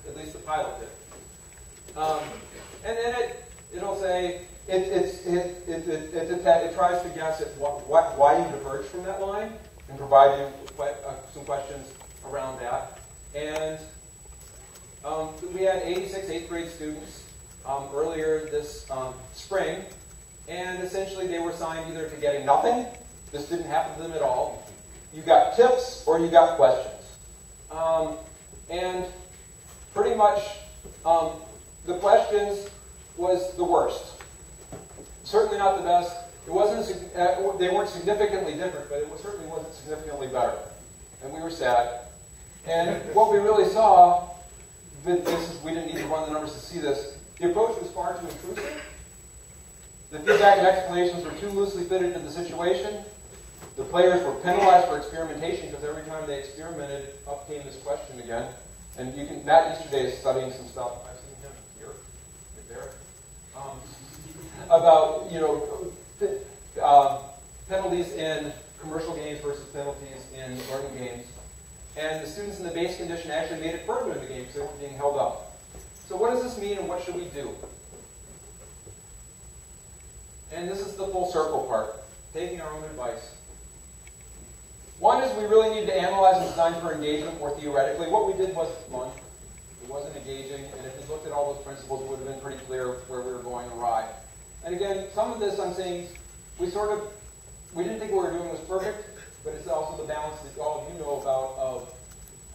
at least the pilot did. Um, and then it it'll say it, it's, it, it, it, it, it, tries to guess at what, what, why you diverged from that line and provide you uh, some questions around that. And um, we had 86 eighth grade students um, earlier this um, spring, and essentially they were signed either to getting nothing, this didn't happen to them at all, you got tips, or you got questions. Um, and pretty much um, the questions was the worst. Certainly not the best. It wasn't. Uh, they weren't significantly different, but it was, certainly wasn't significantly better. And we were sad. And what we really saw, this is, we didn't need to run the numbers to see this. The approach was far too intrusive. The feedback and explanations were too loosely fitted into the situation. The players were penalized for experimentation because every time they experimented, up came this question again. And you can Matt yesterday is studying some stuff. I've seen him here, right there. um, <laughs> about you know uh, penalties in commercial games versus penalties in learning games. And the students in the base condition actually made it further in the game because they weren't being held up. So what does this mean and what should we do? And this is the full circle part, taking our own advice. One is we really need to analyze and design for engagement more theoretically. What we did was fun. It wasn't engaging, and if we looked at all those principles, it would have been pretty clear where we were going awry. And again, some of this I'm saying we sort of we didn't think what we were doing was perfect, but it's also the balance that all of you know about of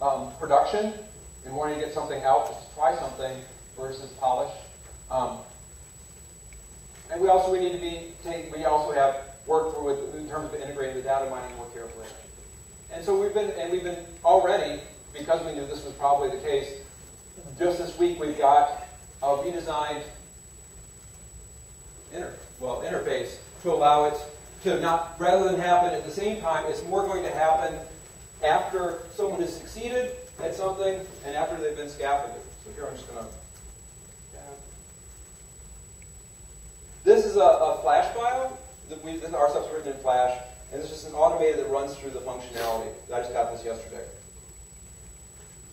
um, production and wanting to get something out, just try something versus polish. Um, and we also we need to be take, we also have worked with in terms of integrating the data mining more carefully. And so we've been and we've been already because we knew this was probably the case. Just this week we've got a redesigned inter, well interface to allow it to not rather than happen at the same time. It's more going to happen after someone has succeeded at something and after they've been scaffolded. So here I'm just going to This is a, a Flash file. We, this, our stuff's written in Flash, and this is just an automated that runs through the functionality. I just got this yesterday.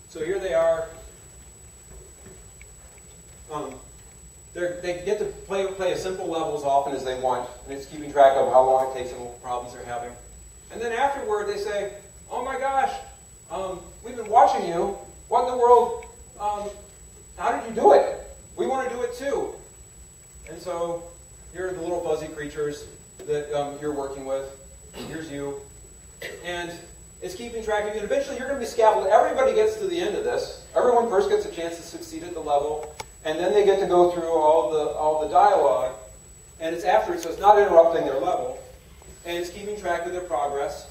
So here they are. Um, they get to play, play a simple level as often as they want, and it's keeping track of how long it takes and what problems they're having. And then afterward, they say, "Oh my gosh, um, we've been watching you. What in the world? Um, how did you do it? We want to do it too." And so here are the little fuzzy creatures that um, you're working with. Here's you. And it's keeping track of you. And eventually you're going to be scaffolded. Everybody gets to the end of this. Everyone first gets a chance to succeed at the level. And then they get to go through all the, all the dialogue. And it's after, so it's not interrupting their level. And it's keeping track of their progress.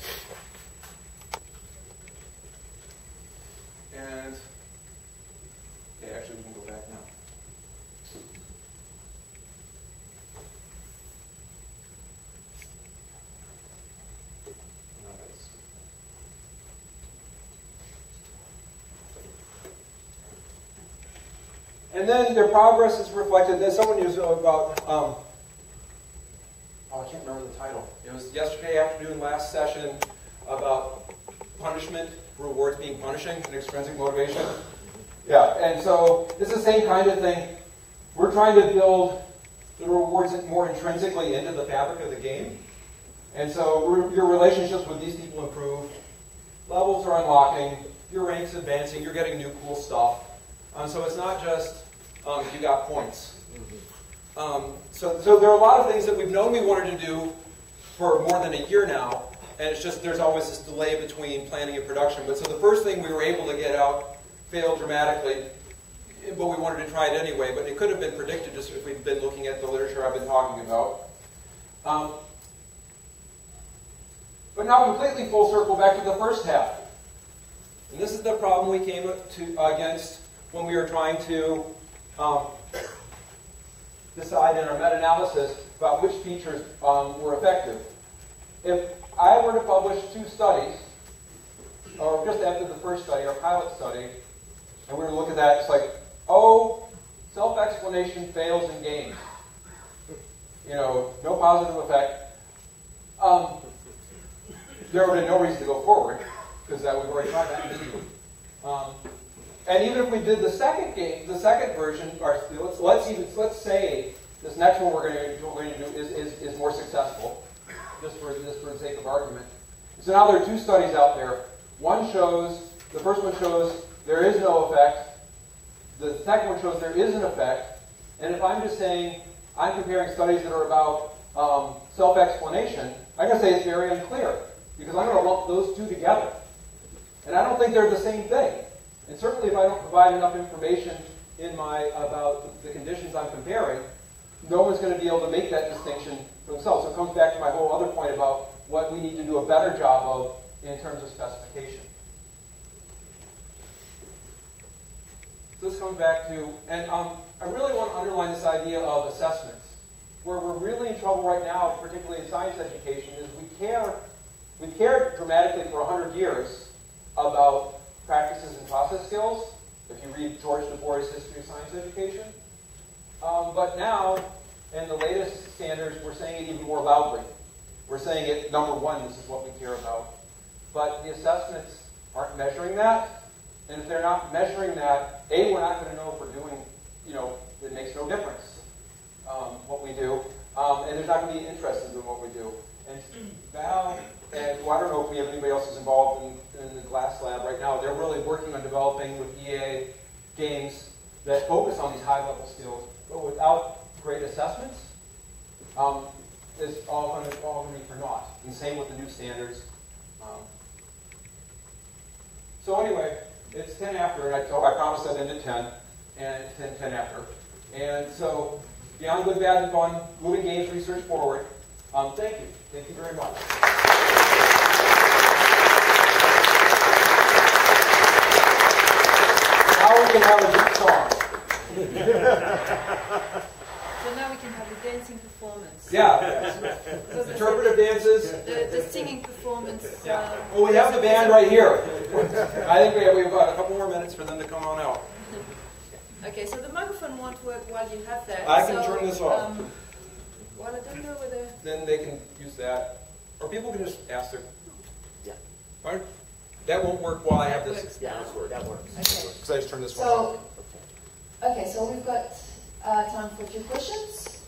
And, okay, actually, we can And then their progress is reflected. Then someone used about, um, oh, I can't remember the title. It was yesterday afternoon, last session, about punishment, rewards being punishing, and extrinsic motivation. Yeah, and so it's the same kind of thing. We're trying to build the rewards more intrinsically into the fabric of the game. And so your relationships with these people improve, levels are unlocking, your rank's advancing, you're getting new cool stuff. Um, so it's not just um, you got points. Um, so, so there are a lot of things that we've known we wanted to do for more than a year now, and it's just there's always this delay between planning and production. But so the first thing we were able to get out failed dramatically, but we wanted to try it anyway. But it could have been predicted just if we'd been looking at the literature I've been talking about. Um, but now completely full circle back to the first half. And this is the problem we came to, against when we were trying to um, decide in our meta-analysis about which features um, were effective. If I were to publish two studies, or just after the first study, our pilot study, and we were to look at that, it's like, oh, self-explanation fails in games. You know, no positive effect. Um, there would be no reason to go forward, because that we've already tried that. Um, and even if we did the second game, the second version, or let's, let's even let's say this next one we're going to, do, is, is, is more successful, just for just for the sake of argument. So now there are two studies out there. One shows the first one shows there is no effect. The second one shows there is an effect. And if I'm just saying I'm comparing studies that are about um, self-explanation, I'm going to say it's very unclear because I'm going to lump those two together. And I don't think they're the same thing. And certainly if I don't provide enough information in my about the conditions I'm comparing, no one's going to be able to make that distinction for themselves. So it comes back to my whole other point about what we need to do a better job of in terms of specification. So this comes back to, and um, I really want to underline this idea of assessments. Where we're really in trouble right now, particularly in science education, is we care, we've cared dramatically for 100 years about practices and process skills, if you read George DeBoer's History of Science Education. Um, but now, in the latest standards, we're saying it even more loudly. We're saying it, number one, this is what we care about. But the assessments aren't measuring that. And if they're not measuring that, A, we're not going to know if we're doing, you know, it makes no difference um, what we do. Um, and there's not going to be interest in doing what we do. And <clears throat> Val, and well, I don't know if we have anybody else who's involved in, in the GlassLab right now. They're really working on developing with EA games that focus on these high-level skills, but without great assessments, um, all going to be for naught. And same with the new standards. Um, so anyway, it's 10 after, and I, told, I promised I'd end at 10, and it's 10, 10 after. And so, beyond good, bad, and fun, moving games research forward. Um, thank you. Thank you very much. Now we can have a good song. So now we can have a dancing performance. Yeah. So the, Interpretive dances. the, the singing performance. Yeah. um, Well, we have the band right here. I think we have, we've got a couple more minutes for them to come on out. Okay, so the microphone won't work while you have that. I can so, turn this off. Um, well, I don't know. Then they can use that. Or people can just ask their. Yeah. All right. That won't work while I have that this. works Yeah, now. that's where that works. Okay. Because I just turned this one off. So, okay, so we've got uh, time for two questions.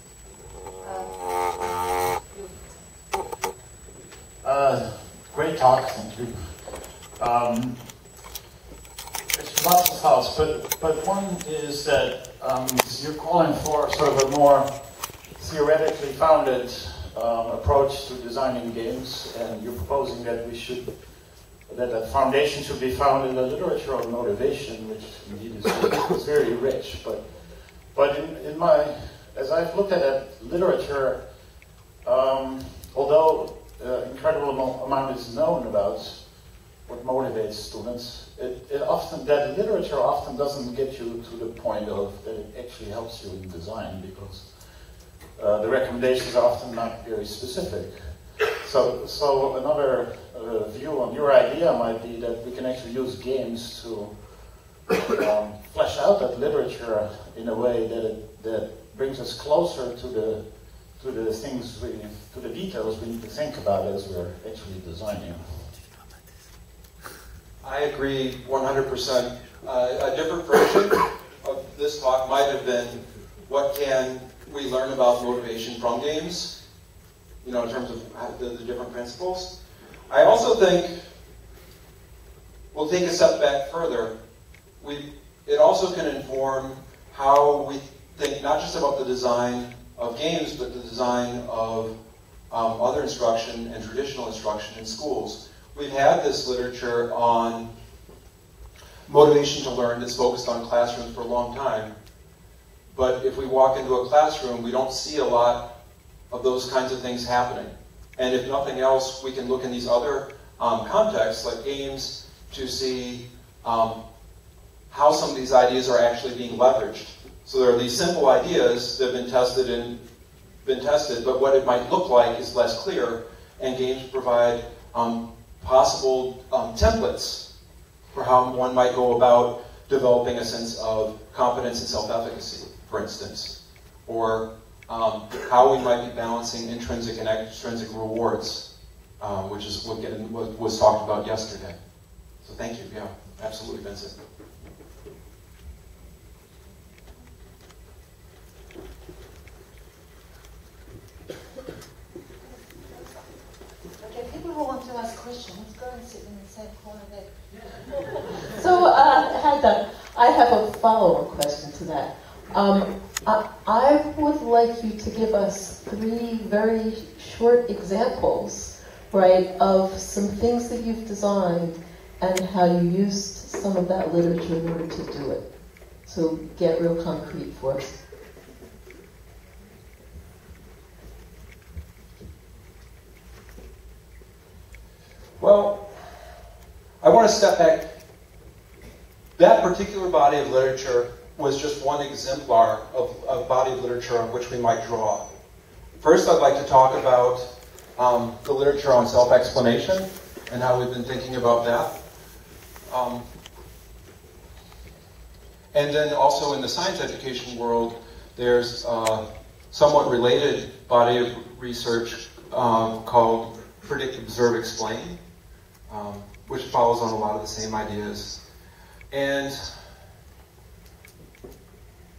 Uh, Uh, great talk, thank you. Um, it's lots of thoughts, but, but one is that um, you're calling for sort of a more theoretically founded um, approach to designing games, and you're proposing that we should, that a foundation should be found in the literature on motivation, which indeed is, is very rich. But, but in, in my, as I've looked at that literature, um, although uh, incredible amo- amount is known about what motivates students. It, it often that literature often doesn't get you to the point of that it actually helps you in design because uh, the recommendations are often not very specific. So, so another uh, view on your idea might be that we can actually use games to um, flesh out that literature in a way that it, that brings us closer to the to the things we, to the details we need to think about as we're actually designing. I agree 100%. Uh, a different version of this talk might have been what can we learn about motivation from games, you know, in terms of the, the different principles. I also think we'll take a step back further. We, it also can inform how we think not just about the design of games, but the design of um, other instruction and traditional instruction in schools. We've had this literature on motivation to learn that's focused on classrooms for a long time. But if we walk into a classroom, we don't see a lot of those kinds of things happening. And if nothing else, we can look in these other um, contexts, like games, to see um, how some of these ideas are actually being leveraged. So there are these simple ideas that have been tested been tested, but what it might look like is less clear, and games provide um, possible um, templates for how one might go about developing a sense of competence and self-efficacy, for instance, or um, how we might be balancing intrinsic and extrinsic rewards, um, which is what, get, what was talked about yesterday. So thank you. Yeah, absolutely, Vincent. Okay, people who want to ask questions, go and sit in the same corner there. <laughs> So, uh, Heather, I have a follow-up question to that. Um, I, I would like you to give us three very short examples, right, of some things that you've designed and how you used some of that literature in order to do it. So get real concrete for us. Well, I want to step back. That particular body of literature was just one exemplar of a body of literature on which we might draw. First, I'd like to talk about um, the literature on self-explanation and how we've been thinking about that. Um, and then also in the science education world, there's a somewhat related body of research um, called Predict, Observe, Explain, um, which follows on a lot of the same ideas. And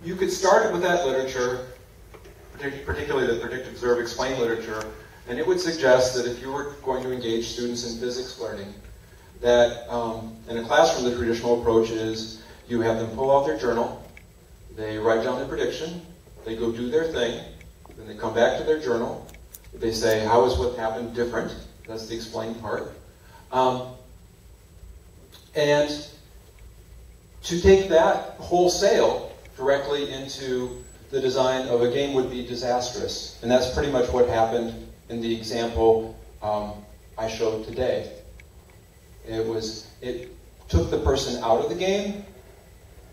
you could start it with that literature, particularly the Predict, Observe, Explain literature, and it would suggest that if you were going to engage students in physics learning, that um, in a classroom the traditional approach is you have them pull out their journal, they write down their prediction, they go do their thing, then they come back to their journal, they say, how is what happened different? That's the explain part. Um, and to take that wholesale directly into the design of a game would be disastrous. And that's pretty much what happened in the example um, I showed today. It was, it took the person out of the game,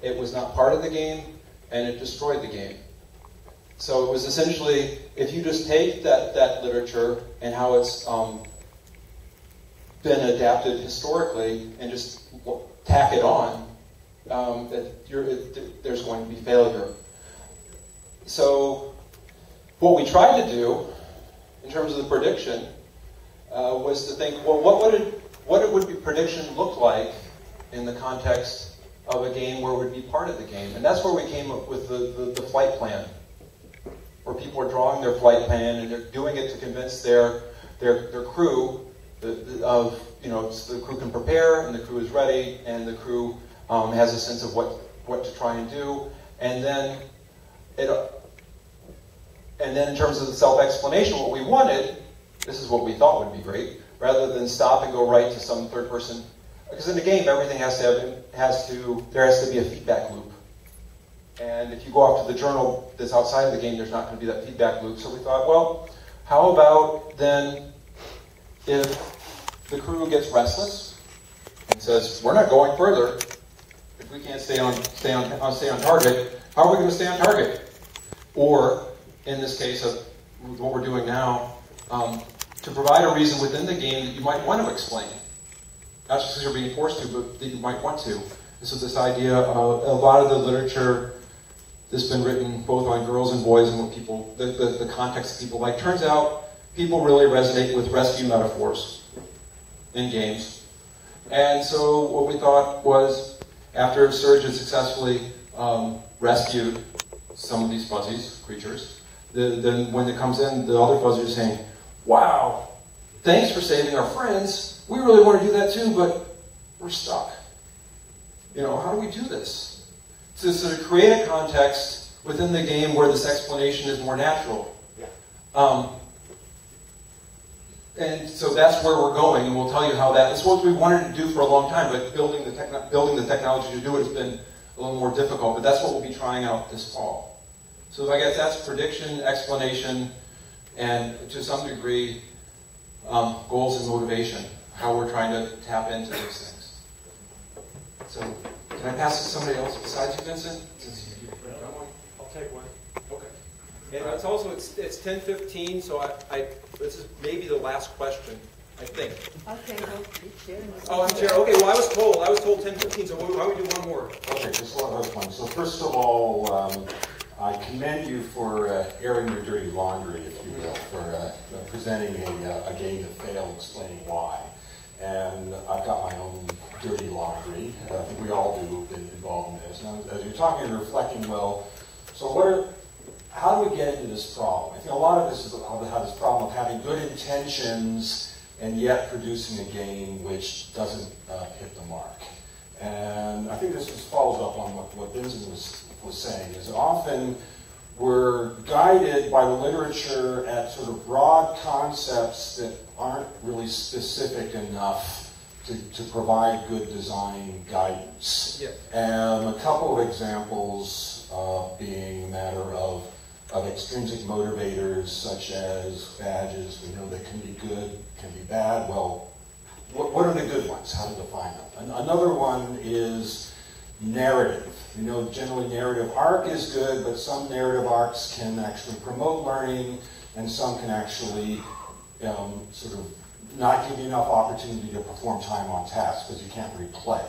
it was not part of the game, and it destroyed the game. So it was essentially, if you just take that, that literature and how it's um, been adapted historically and just tack it on, um, that it, there's going to be failure. So what we tried to do in terms of the prediction uh, was to think, well, what would it, what would be prediction look like in the context of a game where it would be part of the game? And that's where we came up with the, the, the flight plan where people are drawing their flight plan and they're doing it to convince their their, their crew the, the, of you know so the crew can prepare and the crew is ready and the crew um, has a sense of what what to try and do. And then it and then in terms of the self-explanation what we wanted this is what we thought would be great rather than stop and go right to some third person. Because in the game everything has to have has to there has to be a feedback loop. And if you go off to the journal that's outside of the game, there's not going to be that feedback loop. So we thought, well, how about then if the crew gets restless and says, we're not going further, we can't stay on, stay on, uh, stay on target, how are we going to stay on target? Or, in this case of what we're doing now, um, to provide a reason within the game that you might want to explain. Not just because you're being forced to, but that you might want to. Is this idea of a lot of the literature that's been written both on girls and boys and what people, the, the, the context people like. Turns out people really resonate with rescue metaphors in games. And so what we thought was, after SURGE had successfully um, rescued some of these fuzzies, creatures, the, then when it comes in, the other fuzzies are saying, wow, thanks for saving our friends. We really want to do that too, but we're stuck. You know, how do we do this? to sort of create a context within the game where this explanation is more natural. Yeah. Um, and so that's where we're going, and we'll tell you how that. is what we wanted to do for a long time, but building the, building the technology to do it has been a little more difficult, but that's what we'll be trying out this fall. So I guess that's prediction, explanation, and to some degree, um, goals and motivation, how we're trying to tap into those things. So can I pass to somebody else besides you, Vincent? Since you I'll take one. Okay. And it's also, it's, it's ten fifteen, so I, I, this is maybe the last question, I think. Okay, well, you're sharing this. Oh, I'm chair, okay, well, I was told, I was told ten fifteen, so why don't we do one more? Okay, just one other one. So first of all, um, I commend you for uh, airing your dirty laundry, if you will, for uh, presenting a, uh, a game that failed, explaining why. And I've got my own dirty laundry. I think we all do who've been involved in this. And as you're talking and reflecting, well, so what are, how do we get into this problem? I think a lot of this is about this problem of having good intentions and yet producing a game which doesn't uh, hit the mark. And I think this just follows up on what, what Vincent was, was saying, is often we're guided by the literature at sort of broad concepts that aren't really specific enough to, to provide good design guidance. Yeah. And a couple of examples uh, being a matter of, of extrinsic motivators such as badges. We know they can be good, can be bad. Well, what, what are the good ones? How to define them? And another one is narrative. You know, generally narrative arc is good, but some narrative arcs can actually promote learning, and some can actually um, sort of not give you enough opportunity to perform time on task because you can't replay.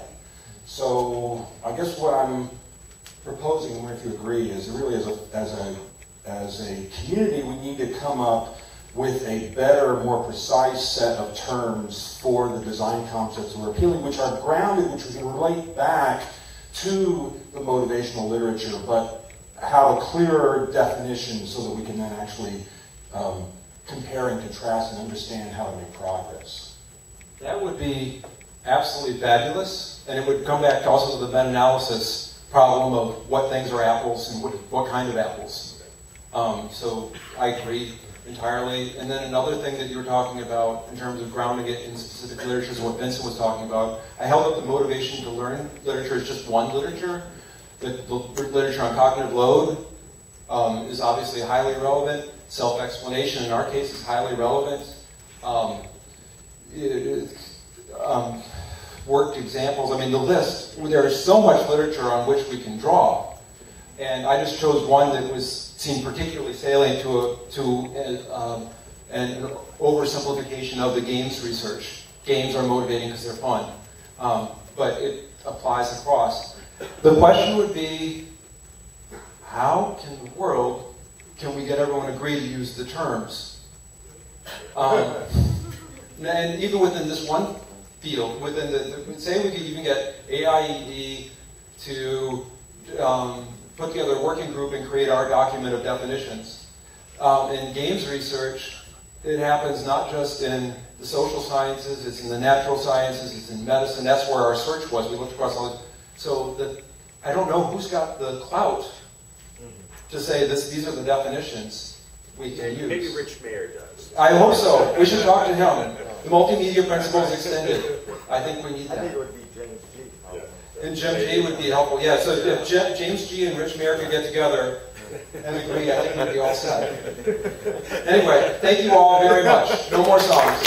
So I guess what I'm proposing, if you agree, is really as a, as a, as a community, we need to come up with a better, more precise set of terms for the design concepts we're appealing, which are grounded, which we can relate back to the motivational literature, but have a clearer definition so that we can then actually um, compare and contrast and understand how to make progress. That would be absolutely fabulous, and it would come back also to the meta-analysis problem of what things are apples and what, what kind of apples. Um, so I agree entirely. And then another thing that you were talking about in terms of grounding it in specific literature is what Vincent was talking about. I held up the motivation to learn literature as just one literature. The, the literature on cognitive load um, is obviously highly relevant. Self-explanation in our case is highly relevant. Um, it- um, worked examples. I mean, the list, there is so much literature on which we can draw. And I just chose one that was seemed particularly salient to, a, to a, um, an oversimplification of the games research. Games are motivating because they're fun. Um, but it applies across. The question would be, how can the world, can we get everyone to agree to use the terms? Um, and even within this one field, within the, the say we could even get AIED to um, put together a working group and create our document of definitions. Um, in games research, it happens not just in the social sciences, it's in the natural sciences, it's in medicine. That's where our search was. We looked across all the, so the, I don't know who's got the clout to say this, these are the definitions we can use. Maybe Rich Mayer does. I hope so. We should talk to him. The multimedia principles extended. I think we need I think it that. would be James Gee. probably. And Jim Gee would be helpful. Yeah, so if Je- James Gee and Rich Mayer could get together and agree, I think we'd be all set. Anyway, thank you all very much. No more songs.